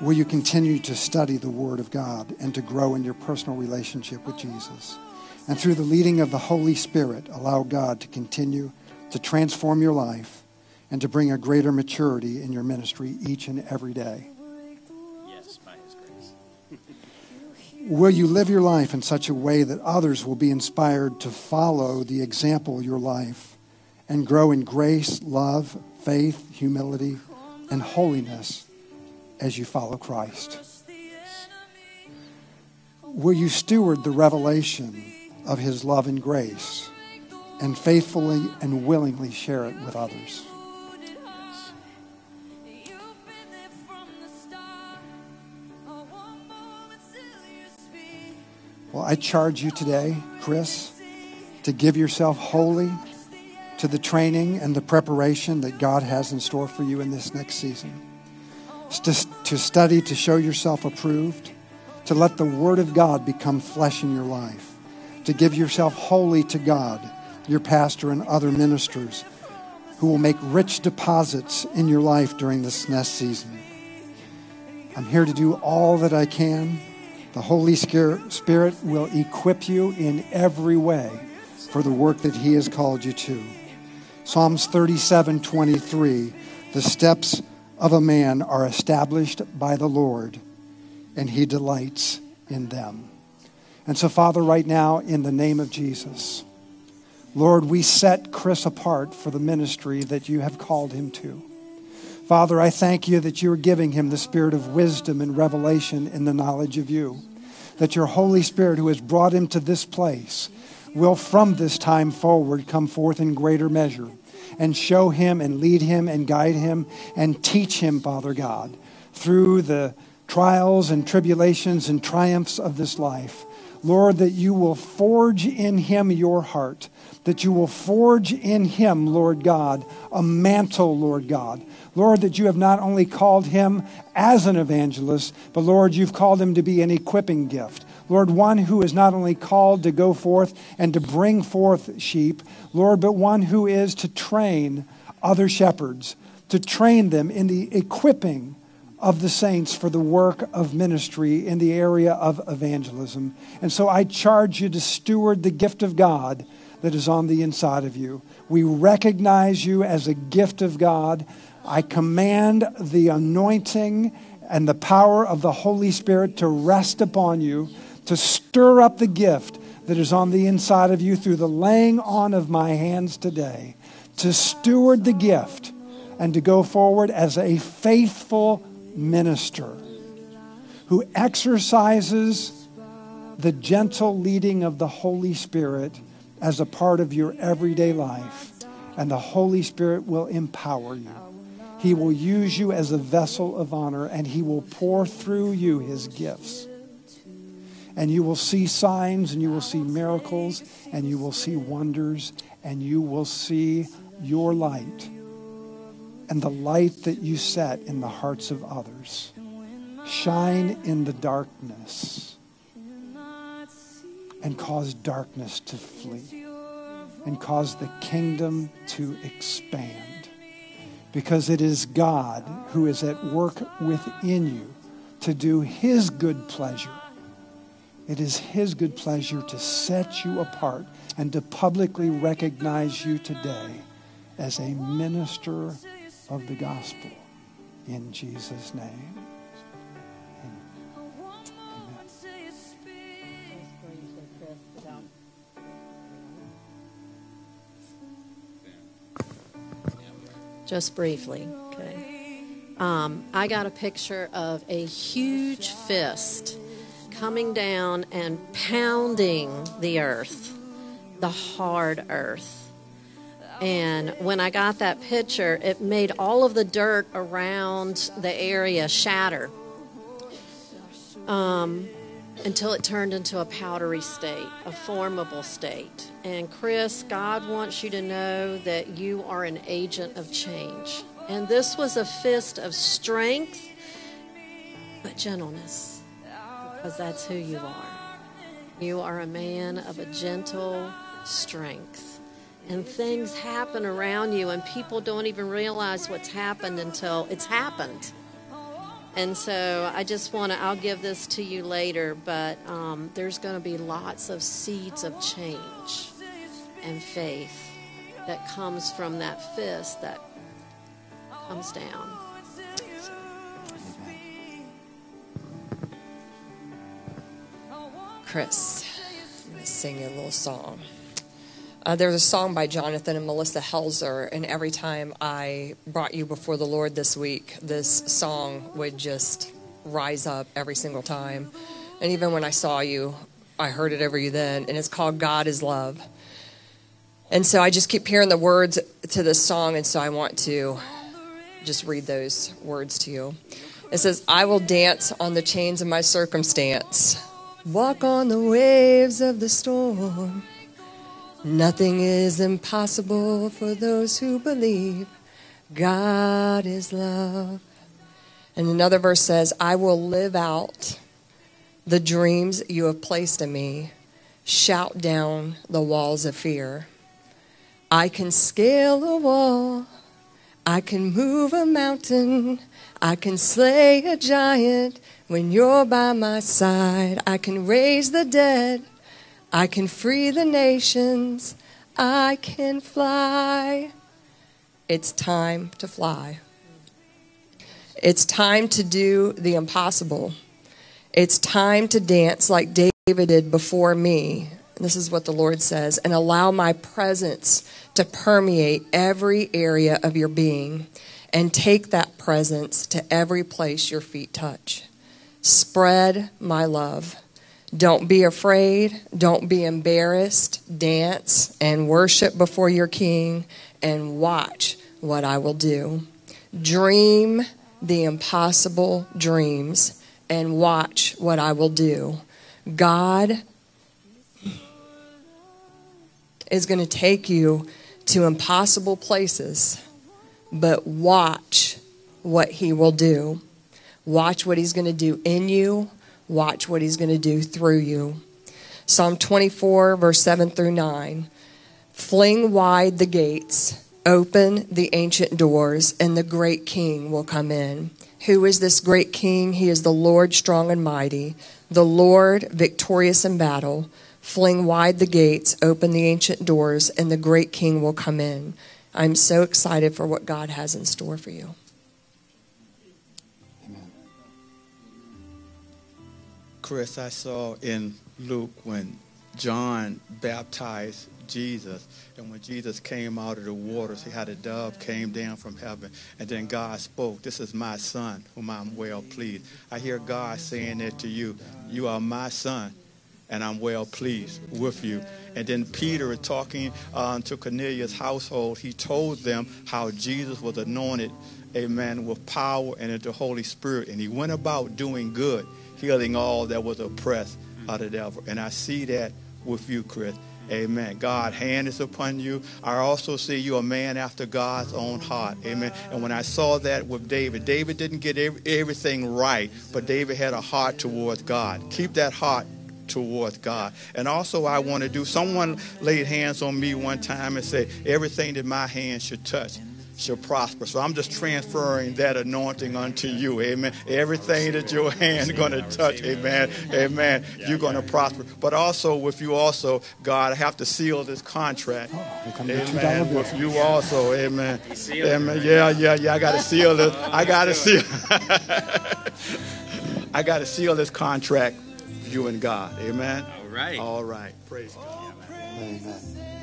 Will you continue to study the Word of God and to grow in your personal relationship with Jesus? And through the leading of the Holy Spirit, allow God to continue to transform your life and to bring a greater maturity in your ministry each and every day. Will you live your life in such a way that others will be inspired to follow the example of your life and grow in grace, love, faith, humility, and holiness as you follow Christ? Will you steward the revelation of his love and grace and faithfully and willingly share it with others? Well, I charge you today, Chris, to give yourself wholly to the training and the preparation that God has in store for you in this next season. To, to study to show yourself approved, to let the Word of God become flesh in your life, to give yourself wholly to God, your pastor, and other ministers who will make rich deposits in your life during this next season. I'm here to do all that I can. The Holy Spirit will equip you in every way for the work that He has called you to. Psalms 37 23 The steps of a man are established by the Lord, and He delights in them. And so, Father, right now, in the name of Jesus, Lord, we set Chris apart for the ministry that you have called him to. Father, I thank you that you are giving him the spirit of wisdom and revelation in the knowledge of you. That your Holy Spirit, who has brought him to this place, will from this time forward come forth in greater measure and show him and lead him and guide him and teach him, Father God, through the trials and tribulations and triumphs of this life. Lord, that you will forge in him your heart, that you will forge in him, Lord God, a mantle, Lord God. Lord, that you have not only called him as an evangelist, but Lord, you've called him to be an equipping gift. Lord, one who is not only called to go forth and to bring forth sheep, Lord, but one who is to train other shepherds, to train them in the equipping of the saints for the work of ministry in the area of evangelism. And so I charge you to steward the gift of God that is on the inside of you. We recognize you as a gift of God. I command the anointing and the power of the Holy Spirit to rest upon you, to stir up the gift that is on the inside of you through the laying on of my hands today, to steward the gift and to go forward as a faithful minister who exercises the gentle leading of the Holy Spirit as a part of your everyday life. And the Holy Spirit will empower you. He will use you as a vessel of honor and He will pour through you His gifts. And you will see signs and you will see miracles and you will see wonders and you will see your light and the light that you set in the hearts of others shine in the darkness and cause darkness to flee and cause the kingdom to expand. Because it is God who is at work within you to do his good pleasure It is His good pleasure to set you apart and to publicly recognize you today as a minister of the gospel. In Jesus' name. Just briefly, okay. Um, I got a picture of a huge fist coming down and pounding the earth, the hard earth. And when I got that picture, it made all of the dirt around the area shatter um, until it turned into a powdery state, a formable state. And Chris, God wants you to know that you are an agent of change. And this was a fist of strength, but gentleness, because that's who you are. You are a man of a gentle strength and things happen around you and people don't even realize what's happened until it's happened and so i just want to i'll give this to you later but um, there's going to be lots of seeds of change and faith that comes from that fist that comes down Chris, sing a little song. Uh, there's a song by Jonathan and Melissa Helser, and every time I brought you before the Lord this week, this song would just rise up every single time. And even when I saw you, I heard it over you then, and it's called God is Love. And so I just keep hearing the words to this song, and so I want to just read those words to you. It says, I will dance on the chains of my circumstance, walk on the waves of the storm. Nothing is impossible for those who believe. God is love. And another verse says, I will live out the dreams you have placed in me, shout down the walls of fear. I can scale a wall, I can move a mountain, I can slay a giant when you're by my side. I can raise the dead. I can free the nations. I can fly. It's time to fly. It's time to do the impossible. It's time to dance like David did before me. This is what the Lord says, and allow my presence to permeate every area of your being and take that presence to every place your feet touch. Spread my love. Don't be afraid. Don't be embarrassed. Dance and worship before your King and watch what I will do. Dream the impossible dreams and watch what I will do. God is going to take you to impossible places, but watch what He will do. Watch what He's going to do in you Watch what he's going to do through you. Psalm 24, verse 7 through 9. Fling wide the gates, open the ancient doors, and the great king will come in. Who is this great king? He is the Lord strong and mighty, the Lord victorious in battle. Fling wide the gates, open the ancient doors, and the great king will come in. I'm so excited for what God has in store for you. Chris, I saw in Luke when John baptized Jesus, and when Jesus came out of the waters, he had a dove came down from heaven, and then God spoke, This is my son, whom I'm well pleased. I hear God saying that to you. You are my son, and I'm well pleased with you. And then Peter, talking um, to Cornelius' household, he told them how Jesus was anointed, amen, with power and the Holy Spirit, and he went about doing good healing all that was oppressed of the devil. And I see that with you, Chris. Amen. God hand is upon you. I also see you a man after God's own heart. Amen. And when I saw that with David, David didn't get everything right, but David had a heart towards God. Keep that heart towards God. And also I want to do someone laid hands on me one time and said, everything that my hands should touch shall prosper. So I'm just transferring that anointing unto you. Amen. Everything that your hand going to touch, amen. Amen. You're going to prosper. But also with you also, God, I have to seal this contract. Here come the $2 Amen. With you also, amen. Amen. Yeah, yeah, yeah. I got to seal this. I got to seal. I got to seal this contract with you and God. Amen. All right. All right. Praise God. Amen.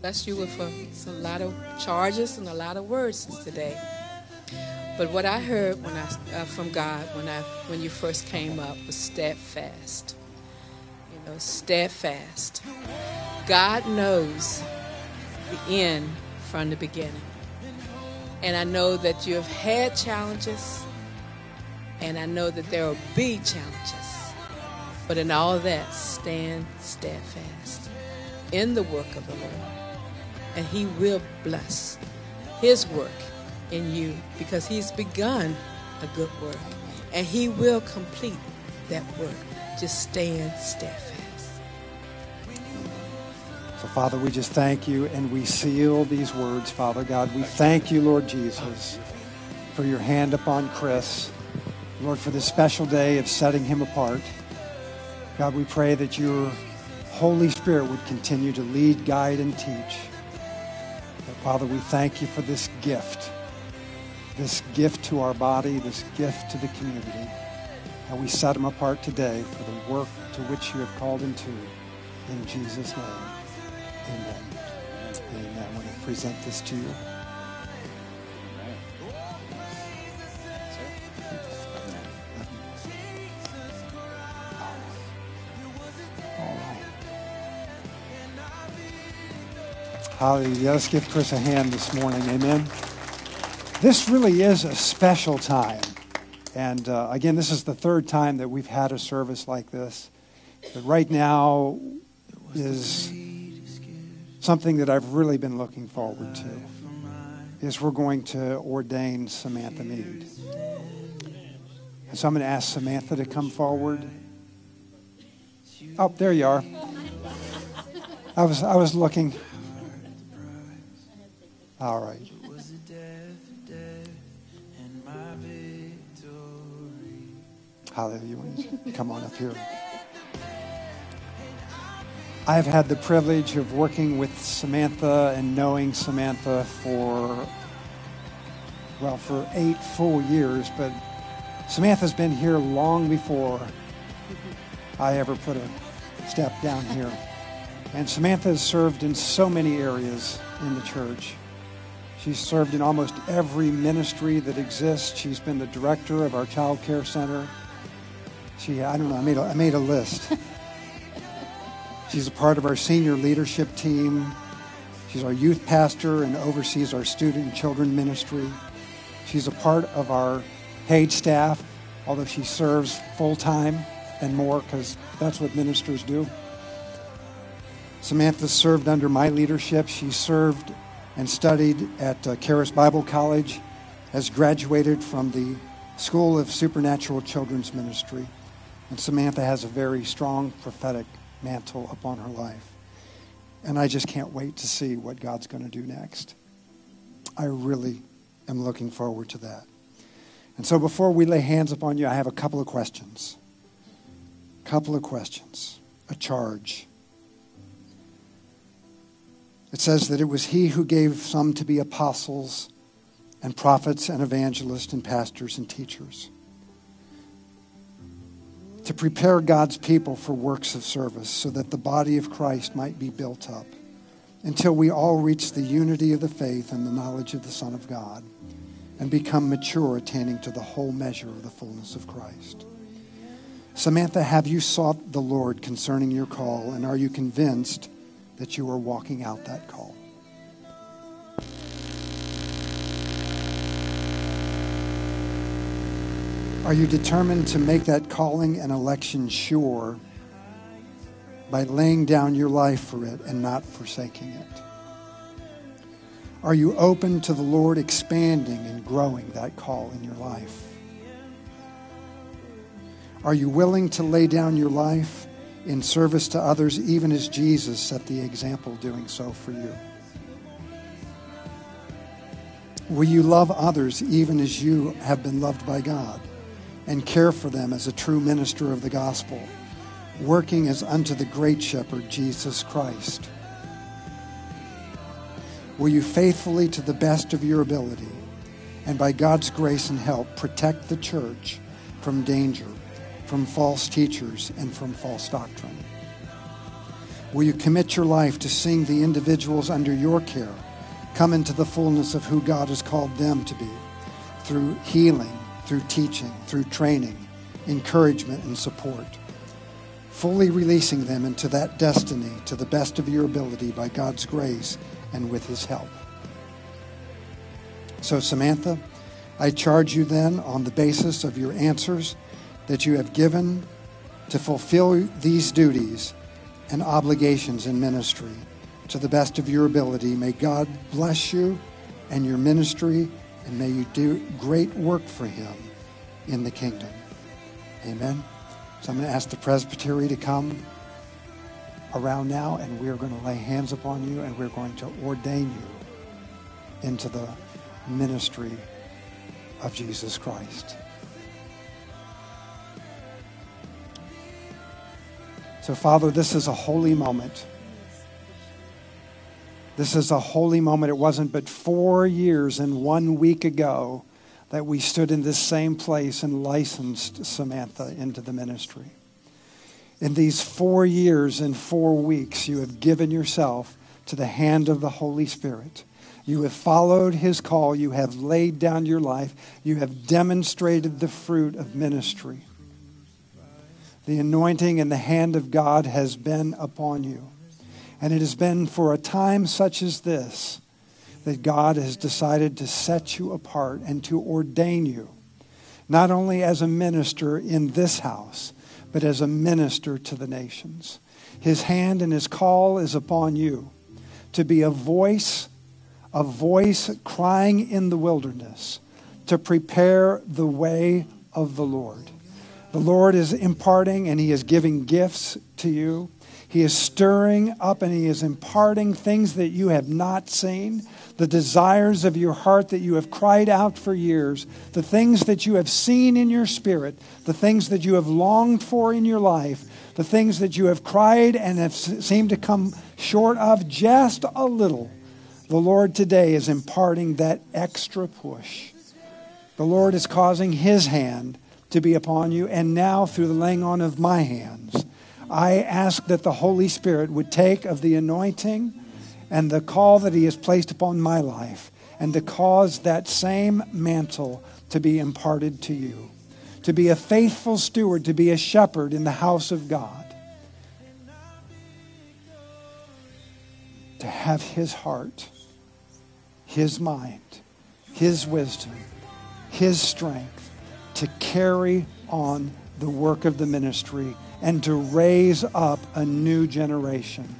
Blessed you with a, a lot of charges and a lot of words today. But what I heard when I uh, from God when I when you first came up was steadfast. You know, steadfast. God knows the end from the beginning, and I know that you have had challenges, and I know that there will be challenges. But in all that, stand steadfast in the work of the Lord. And He will bless His work in you because He's begun a good work. And He will complete that work. Just stand steadfast. So, Father, we just thank you and we seal these words, Father God. We thank you, Lord Jesus, for your hand upon Chris. Lord, for this special day of setting him apart. God, we pray that your Holy Spirit would continue to lead, guide, and teach. But Father, we thank you for this gift, this gift to our body, this gift to the community. And we set him apart today for the work to which you have called him to. In Jesus' name. Amen. Amen. To present this to you. Hallelujah. Let's give Chris a hand this morning. Amen. This really is a special time. And uh, again, this is the third time that we've had a service like this. But right now is something that I've really been looking forward to. Is we're going to ordain Samantha Mead. And so I'm going to ask Samantha to come forward. Oh, there you are. I was I was looking. All right. Hallelujah. Why don't you Come on up here. I've had the privilege of working with Samantha and knowing Samantha for, well, for eight full years, but Samantha's been here long before I ever put a step down here. And Samantha has served in so many areas in the church. She's served in almost every ministry that exists. She's been the director of our child care center. She, I don't know, I made a, I made a list. She's a part of our senior leadership team. She's our youth pastor and oversees our student and children ministry. She's a part of our paid staff, although she serves full time and more because that's what ministers do. Samantha served under my leadership. She served and studied at uh, Charis Bible College, has graduated from the School of Supernatural Children's Ministry. And Samantha has a very strong prophetic mantle upon her life. And I just can't wait to see what God's going to do next. I really am looking forward to that. And so before we lay hands upon you, I have a couple of questions. Couple of questions. A charge. It says that it was he who gave some to be apostles and prophets and evangelists and pastors and teachers to prepare God's people for works of service so that the body of Christ might be built up until we all reach the unity of the faith and the knowledge of the Son of God and become mature, attaining to the whole measure of the fullness of Christ. Samantha, have you sought the Lord concerning your call, and are you convinced that you are walking out that call? Are you determined to make that calling and election sure by laying down your life for it and not forsaking it? Are you open to the Lord expanding and growing that call in your life? Are you willing to lay down your life in service to others, even as Jesus set the example doing so for you? Will you love others even as you have been loved by God and care for them as a true minister of the gospel, working as unto the great shepherd, Jesus Christ? Will you faithfully, to the best of your ability, and by God's grace and help, protect the church from danger, from false teachers, and from false doctrine? Will you commit your life to seeing the individuals under your care come into the fullness of who God has called them to be through healing, through teaching, through training, encouragement, and support? Fully releasing them into that destiny to the best of your ability by God's grace and with His help. So, Samantha, I charge you then on the basis of your answers that you have given to fulfill these duties and obligations in ministry to the best of your ability. May God bless you and your ministry, and may you do great work for Him in the kingdom. Amen. So I'm going to ask the presbytery to come around now, and we're going to lay hands upon you, and we're going to ordain you into the ministry of Jesus Christ. So, Father, this is a holy moment. This is a holy moment. It wasn't but four years and one week ago that we stood in this same place and licensed Samantha into the ministry. In these four years and four weeks, you have given yourself to the hand of the Holy Spirit. You have followed his call. You have laid down your life. You have demonstrated the fruit of ministry. The anointing and the hand of God has been upon you. And it has been for a time such as this that God has decided to set you apart and to ordain you, not only as a minister in this house, but as a minister to the nations. His hand and his call is upon you to be a voice, a voice crying in the wilderness, to prepare the way of the Lord. The Lord is imparting and he is giving gifts to you. He is stirring up and He is imparting things that you have not seen, the desires of your heart that you have cried out for years, the things that you have seen in your spirit, the things that you have longed for in your life, the things that you have cried and have seemed to come short of just a little. The Lord today is imparting that extra push. The Lord is causing His hand to be upon you, and now through the laying on of my hands I ask that the Holy Spirit would take of the anointing and the call that He has placed upon my life and to cause that same mantle to be imparted to you. To be a faithful steward, to be a shepherd in the house of God. To have His heart, His mind, His wisdom, His strength to carry on the work of the ministry and to raise up a new generation,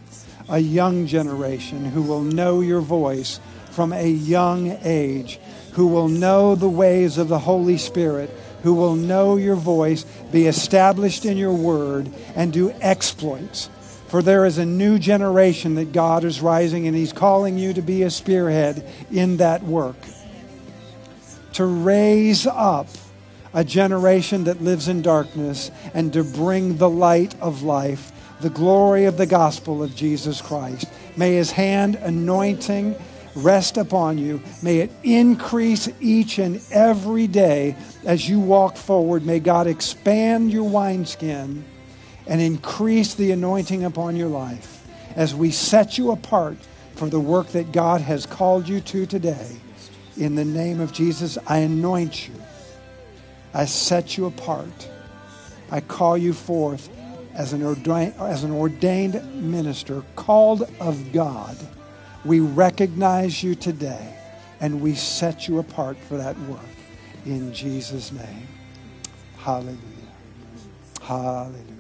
a young generation who will know your voice from a young age, who will know the ways of the Holy Spirit, who will know your voice, be established in your word, and do exploits. For there is a new generation that God is rising, and He's calling you to be a spearhead in that work. To raise up a generation that lives in darkness, and to bring the light of life, the glory of the gospel of Jesus Christ. May his hand anointing rest upon you. May it increase each and every day as you walk forward. May God expand your wineskin and increase the anointing upon your life as we set you apart for the work that God has called you to today. In the name of Jesus, I anoint you I set you apart. I call you forth as an ordained, as an ordained minister, called of God. We recognize you today and we set you apart for that work. In Jesus' name. Hallelujah. Hallelujah. Hallelujah.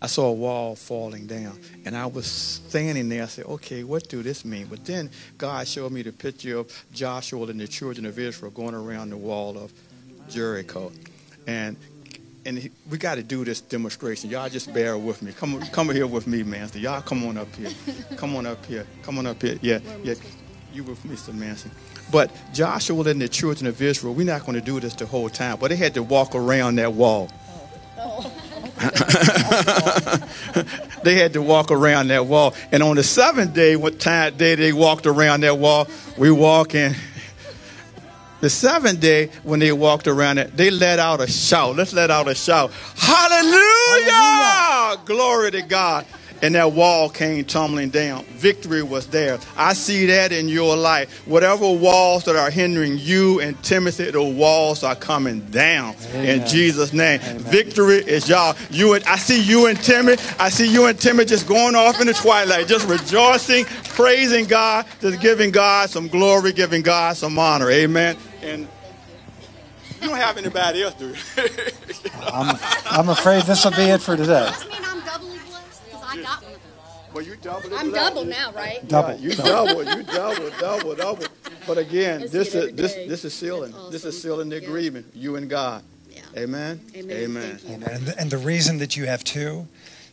I saw a wall falling down, and I was standing there. I said, "Okay, what do this mean?" But then God showed me the picture of Joshua and the children of Israel going around the wall of Jericho, and and he, we got to do this demonstration. Y'all just bear with me. Come come here with me, Manson. Y'all come on up here. Come on up here. Come on up here. Yeah, yeah. You with Mr. Manson. But Joshua and the children of Israel, we're not going to do this the whole time, but they had to walk around that wall. Oh, oh. they had to walk around that wall. And on the seventh day, what time day they walked around that wall, we walk in. The seventh day, when they walked around it, they let out a shout. Let's let out a shout. Hallelujah! Hallelujah! Glory to God and that wall came tumbling down. Victory was there. I see that in your life. Whatever walls that are hindering you and Timothy, the walls are coming down Amen. in Jesus' name. Amen. Victory is y'all. You and I see you and Timmy. I see you and Timmy just going off in the twilight, just rejoicing, praising God, just giving God some glory, giving God some honor. Amen. And you don't have anybody else, do you? I'm, I'm afraid this will be it for today. Well, you double. I'm double now, right? Double. Yeah, you double. You double. Double. Double. But again, this is this this is sealing. Awesome. This is sealing the yeah. agreement. You and God. Yeah. Amen. Amen. Amen. Amen. And the, and the reason that you have two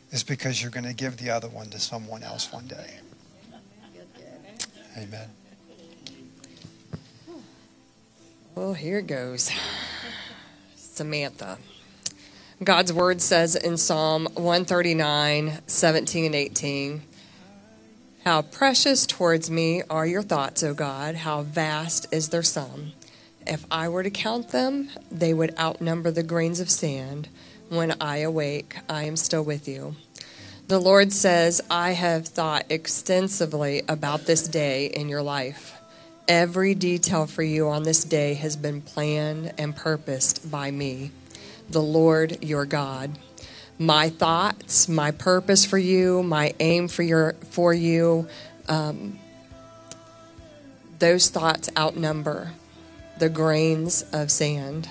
is because you're going to give the other one to someone else one day. Amen. Well, here goes. Samantha. God's word says in Psalm 139, 17 and 18, How precious towards me are your thoughts, O God, how vast is their sum. If I were to count them, they would outnumber the grains of sand. When I awake, I am still with you. The Lord says, I have thought extensively about this day in your life. Every detail for you on this day has been planned and purposed by me the Lord your God. My thoughts, my purpose for you, my aim for your for you, um, those thoughts outnumber the grains of sand.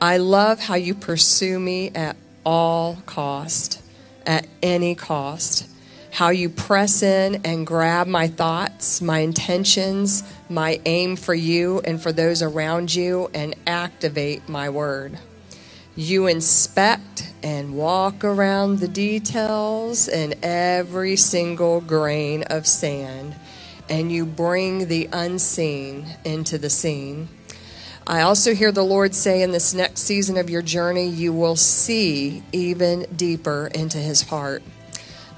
I love how you pursue me at all cost, at any cost. How you press in and grab my thoughts, my intentions, my aim for you and for those around you, and activate my word. You inspect and walk around the details and every single grain of sand, and you bring the unseen into the scene. I also hear the Lord say in this next season of your journey, you will see even deeper into his heart.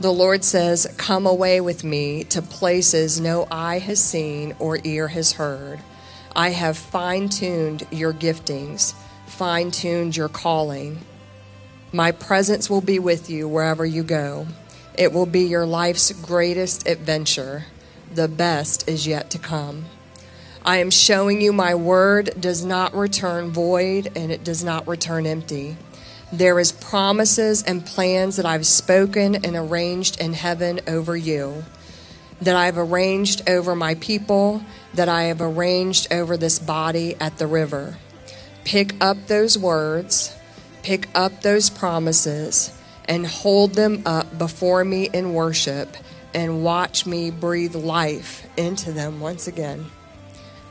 The Lord says, Come away with me to places no eye has seen or ear has heard. I have fine tuned your giftings fine tuned your calling. My presence will be with you wherever you go. It will be your life's greatest adventure. The best is yet to come. I am showing you my word does not return void and it does not return empty. There is promises and plans that I've spoken and arranged in heaven over you, that I've arranged over my people, that I have arranged over this body at the river pick up those words, pick up those promises, and hold them up before me in worship and watch me breathe life into them once again.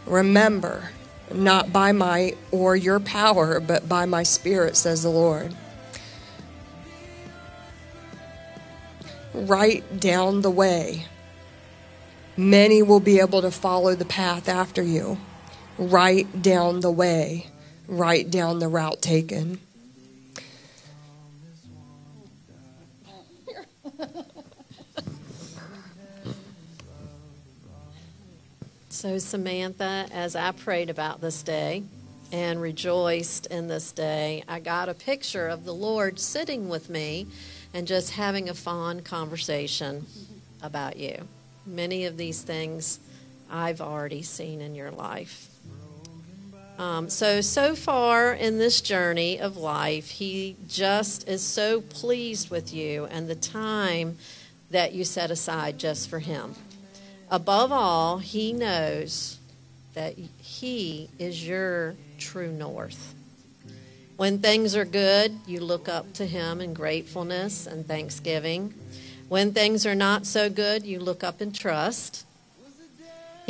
Remember, not by might or your power, but by my spirit, says the Lord. Write down the way. Many will be able to follow the path after you. Write down the way write down the route taken. So, Samantha, as I prayed about this day and rejoiced in this day, I got a picture of the Lord sitting with me and just having a fond conversation about you. Many of these things I've already seen in your life. Um, so, so far in this journey of life, he just is so pleased with you and the time that you set aside just for him. Above all, he knows that he is your true north. When things are good, you look up to Him in gratefulness and thanksgiving. When things are not so good, you look up in trust.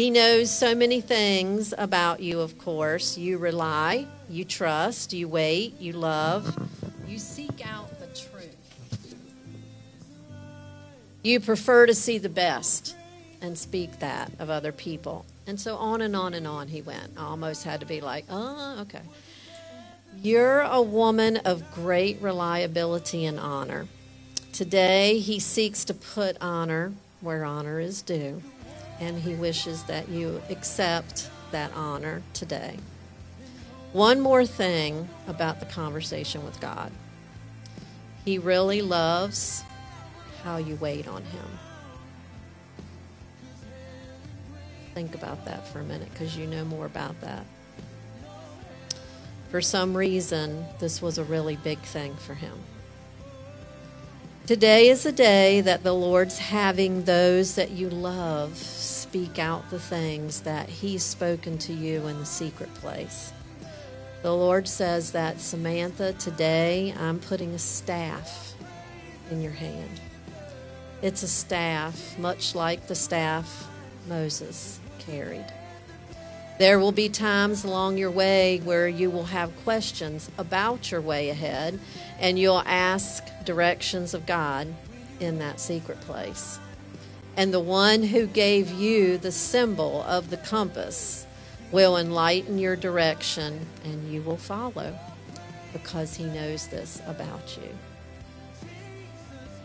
He knows so many things about you, of course. You rely, you trust, you wait, you love, you seek out the truth. You prefer to see the best and speak that of other people. And so on and on and on he went. I almost had to be like, oh, okay. You're a woman of great reliability and honor. Today, he seeks to put honor where honor is due, and he wishes that you accept that honor today. One more thing about the conversation with God He really loves how you wait on Him. Think about that for a minute because you know more about that. For some reason, this was a really big thing for him. Today is a day that the Lord's having those that you love speak out the things that He's spoken to you in the secret place. The Lord says that, Samantha, today I'm putting a staff in your hand. It's a staff, much like the staff Moses carried. There will be times along your way where you will have questions about your way ahead, and you'll ask directions of God in that secret place. And the one who gave you the symbol of the compass will enlighten your direction, and you will follow because he knows this about you.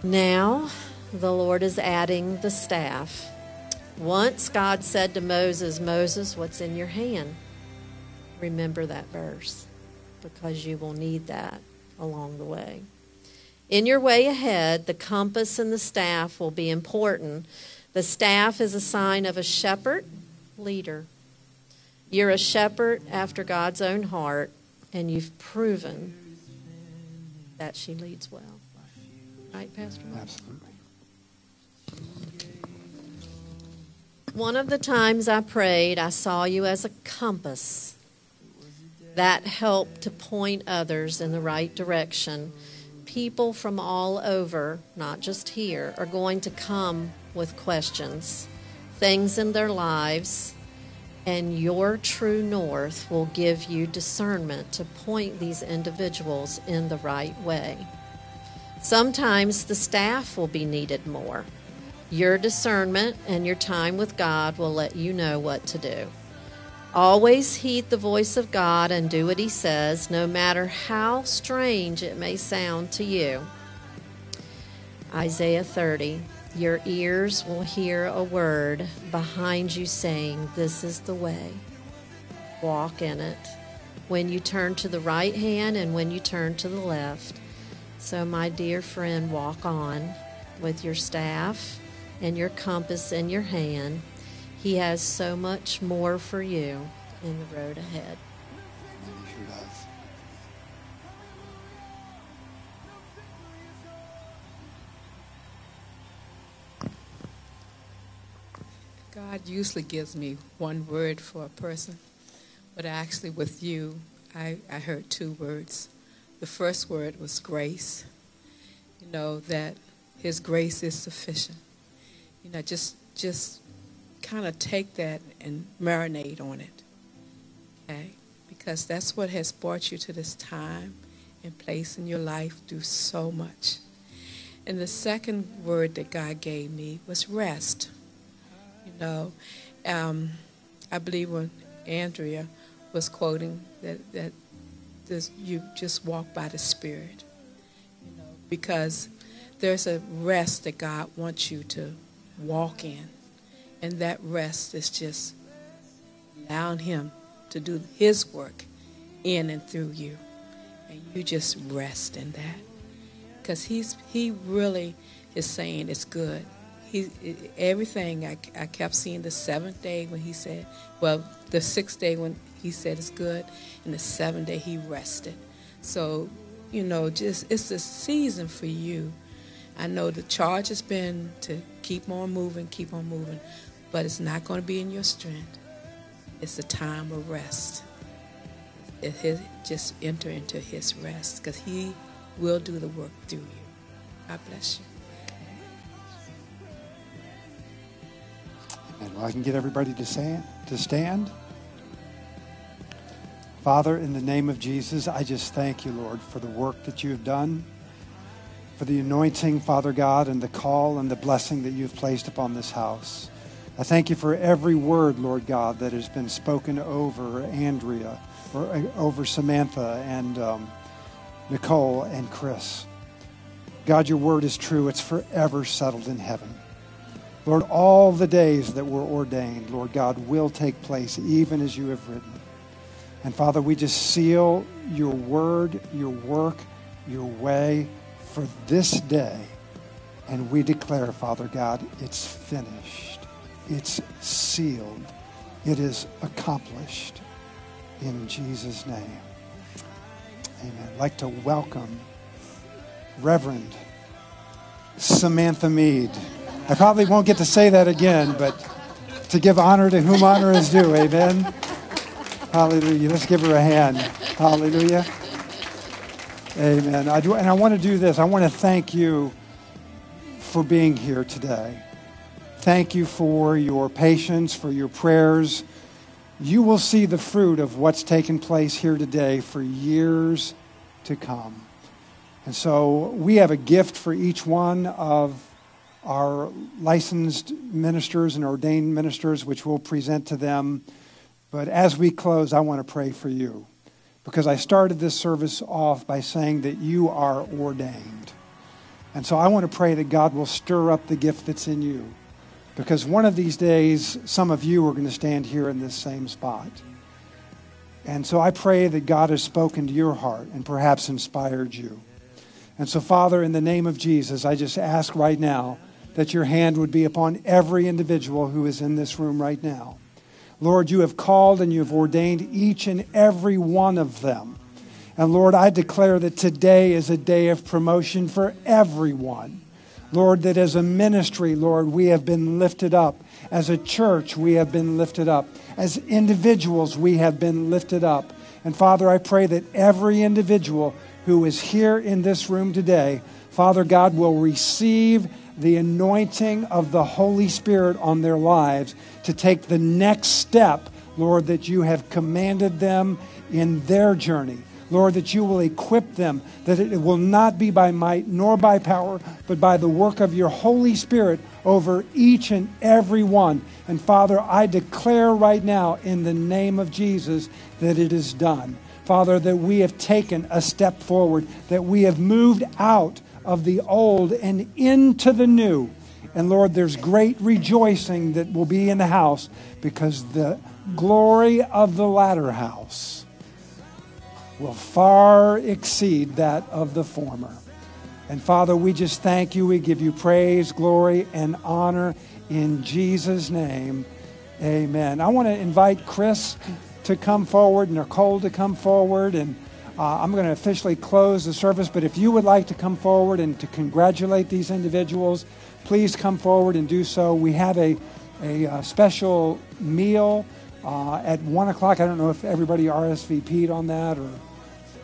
Now, the Lord is adding the staff once God said to Moses, Moses, what's in your hand? Remember that verse because you will need that along the way. In your way ahead, the compass and the staff will be important. The staff is a sign of a shepherd leader. You're a shepherd after God's own heart, and you've proven that she leads well. Right, Pastor? Mark? Absolutely. One of the times I prayed, I saw you as a compass that helped to point others in the right direction. People from all over, not just here, are going to come with questions, things in their lives, and your true north will give you discernment to point these individuals in the right way. Sometimes the staff will be needed more. Your discernment and your time with God will let you know what to do. Always heed the voice of God and do what He says, no matter how strange it may sound to you. Isaiah 30 Your ears will hear a word behind you saying, This is the way. Walk in it. When you turn to the right hand and when you turn to the left. So, my dear friend, walk on with your staff and your compass in your hand. He has so much more for you in the road ahead. God usually gives me one word for a person, but actually, with you, I, I heard two words. The first word was grace. You know, that His grace is sufficient. You know, just, just kind of take that and marinate on it. Okay? Because that's what has brought you to this time and place in your life through so much. And the second word that God gave me was rest. You know, um, I believe when Andrea was quoting that that this, you just walk by the Spirit, because there's a rest that God wants you to walk in, and that rest is just allowing Him to do His work in and through you, and you just rest in that, because He's He really is saying it's good. He everything I, I kept seeing the seventh day when he said well the sixth day when he said it's good and the seventh day he rested. So you know just it's a season for you. I know the charge has been to keep on moving keep on moving but it's not going to be in your strength it's a time of rest it just enter into his rest because he will do the work through you. God bless you. And well, I can get everybody to stand, to stand. Father, in the name of Jesus, I just thank you, Lord, for the work that you have done, for the anointing, Father God, and the call and the blessing that you've placed upon this house. I thank you for every word, Lord God, that has been spoken over Andrea, or uh, over Samantha and um, Nicole and Chris. God, your word is true. It's forever settled in heaven. Lord, all the days that were ordained, Lord God, will take place even as you have written. And Father, we just seal your word, your work, your way for this day. And we declare, Father God, it's finished. It's sealed. It is accomplished. In Jesus' name. Amen. I'd like to welcome Reverend Samantha Mead. I probably won't get to say that again, but to give honor to whom honor is due. Amen. Hallelujah. Let's give her a hand. Hallelujah. Amen. I do, and I want to do this. I want to thank you for being here today. Thank you for your patience, for your prayers. You will see the fruit of what's taken place here today for years to come. And so we have a gift for each one of our licensed ministers and ordained ministers, which we'll present to them. But as we close, I want to pray for you because I started this service off by saying that you are ordained. And so I want to pray that God will stir up the gift that's in you because one of these days, some of you are going to stand here in this same spot. And so I pray that God has spoken to your heart and perhaps inspired you. And so, Father, in the name of Jesus, I just ask right now that your hand would be upon every individual who is in this room right now. Lord, you have called and you have ordained each and every one of them. And Lord, I declare that today is a day of promotion for everyone. Lord, that as a ministry, Lord, we have been lifted up. As a church, we have been lifted up. As individuals, we have been lifted up. And Father, I pray that every individual who is here in this room today, Father God, will receive the anointing of the Holy Spirit on their lives to take the next step, Lord, that you have commanded them in their journey. Lord, that you will equip them, that it will not be by might nor by power, but by the work of your Holy Spirit over each and every one. And Father, I declare right now in the name of Jesus that it is done. Father, that we have taken a step forward, that we have moved out of the old and into the new. And Lord, there's great rejoicing that will be in the house because the glory of the latter house will far exceed that of the former. And Father, we just thank you. We give you praise, glory, and honor in Jesus' name. Amen. I want to invite Chris to come forward, and Nicole to come forward, and uh, I'm going to officially close the service. But if you would like to come forward and to congratulate these individuals, please come forward and do so. We have a, a, a special meal uh, at 1 o'clock. I don't know if everybody RSVP'd on that or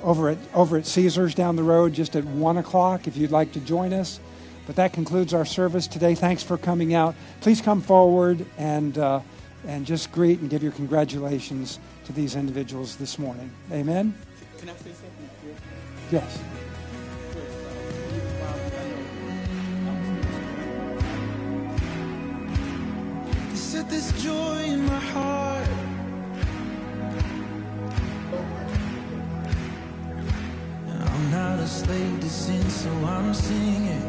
over at, over at Caesars down the road just at 1 o'clock if you'd like to join us. But that concludes our service today. Thanks for coming out. Please come forward and, uh, and just greet and give your congratulations to these individuals this morning. Amen? Can I say something? Yes. Set this joy in my heart. I'm not a slave to sin, so I'm singing.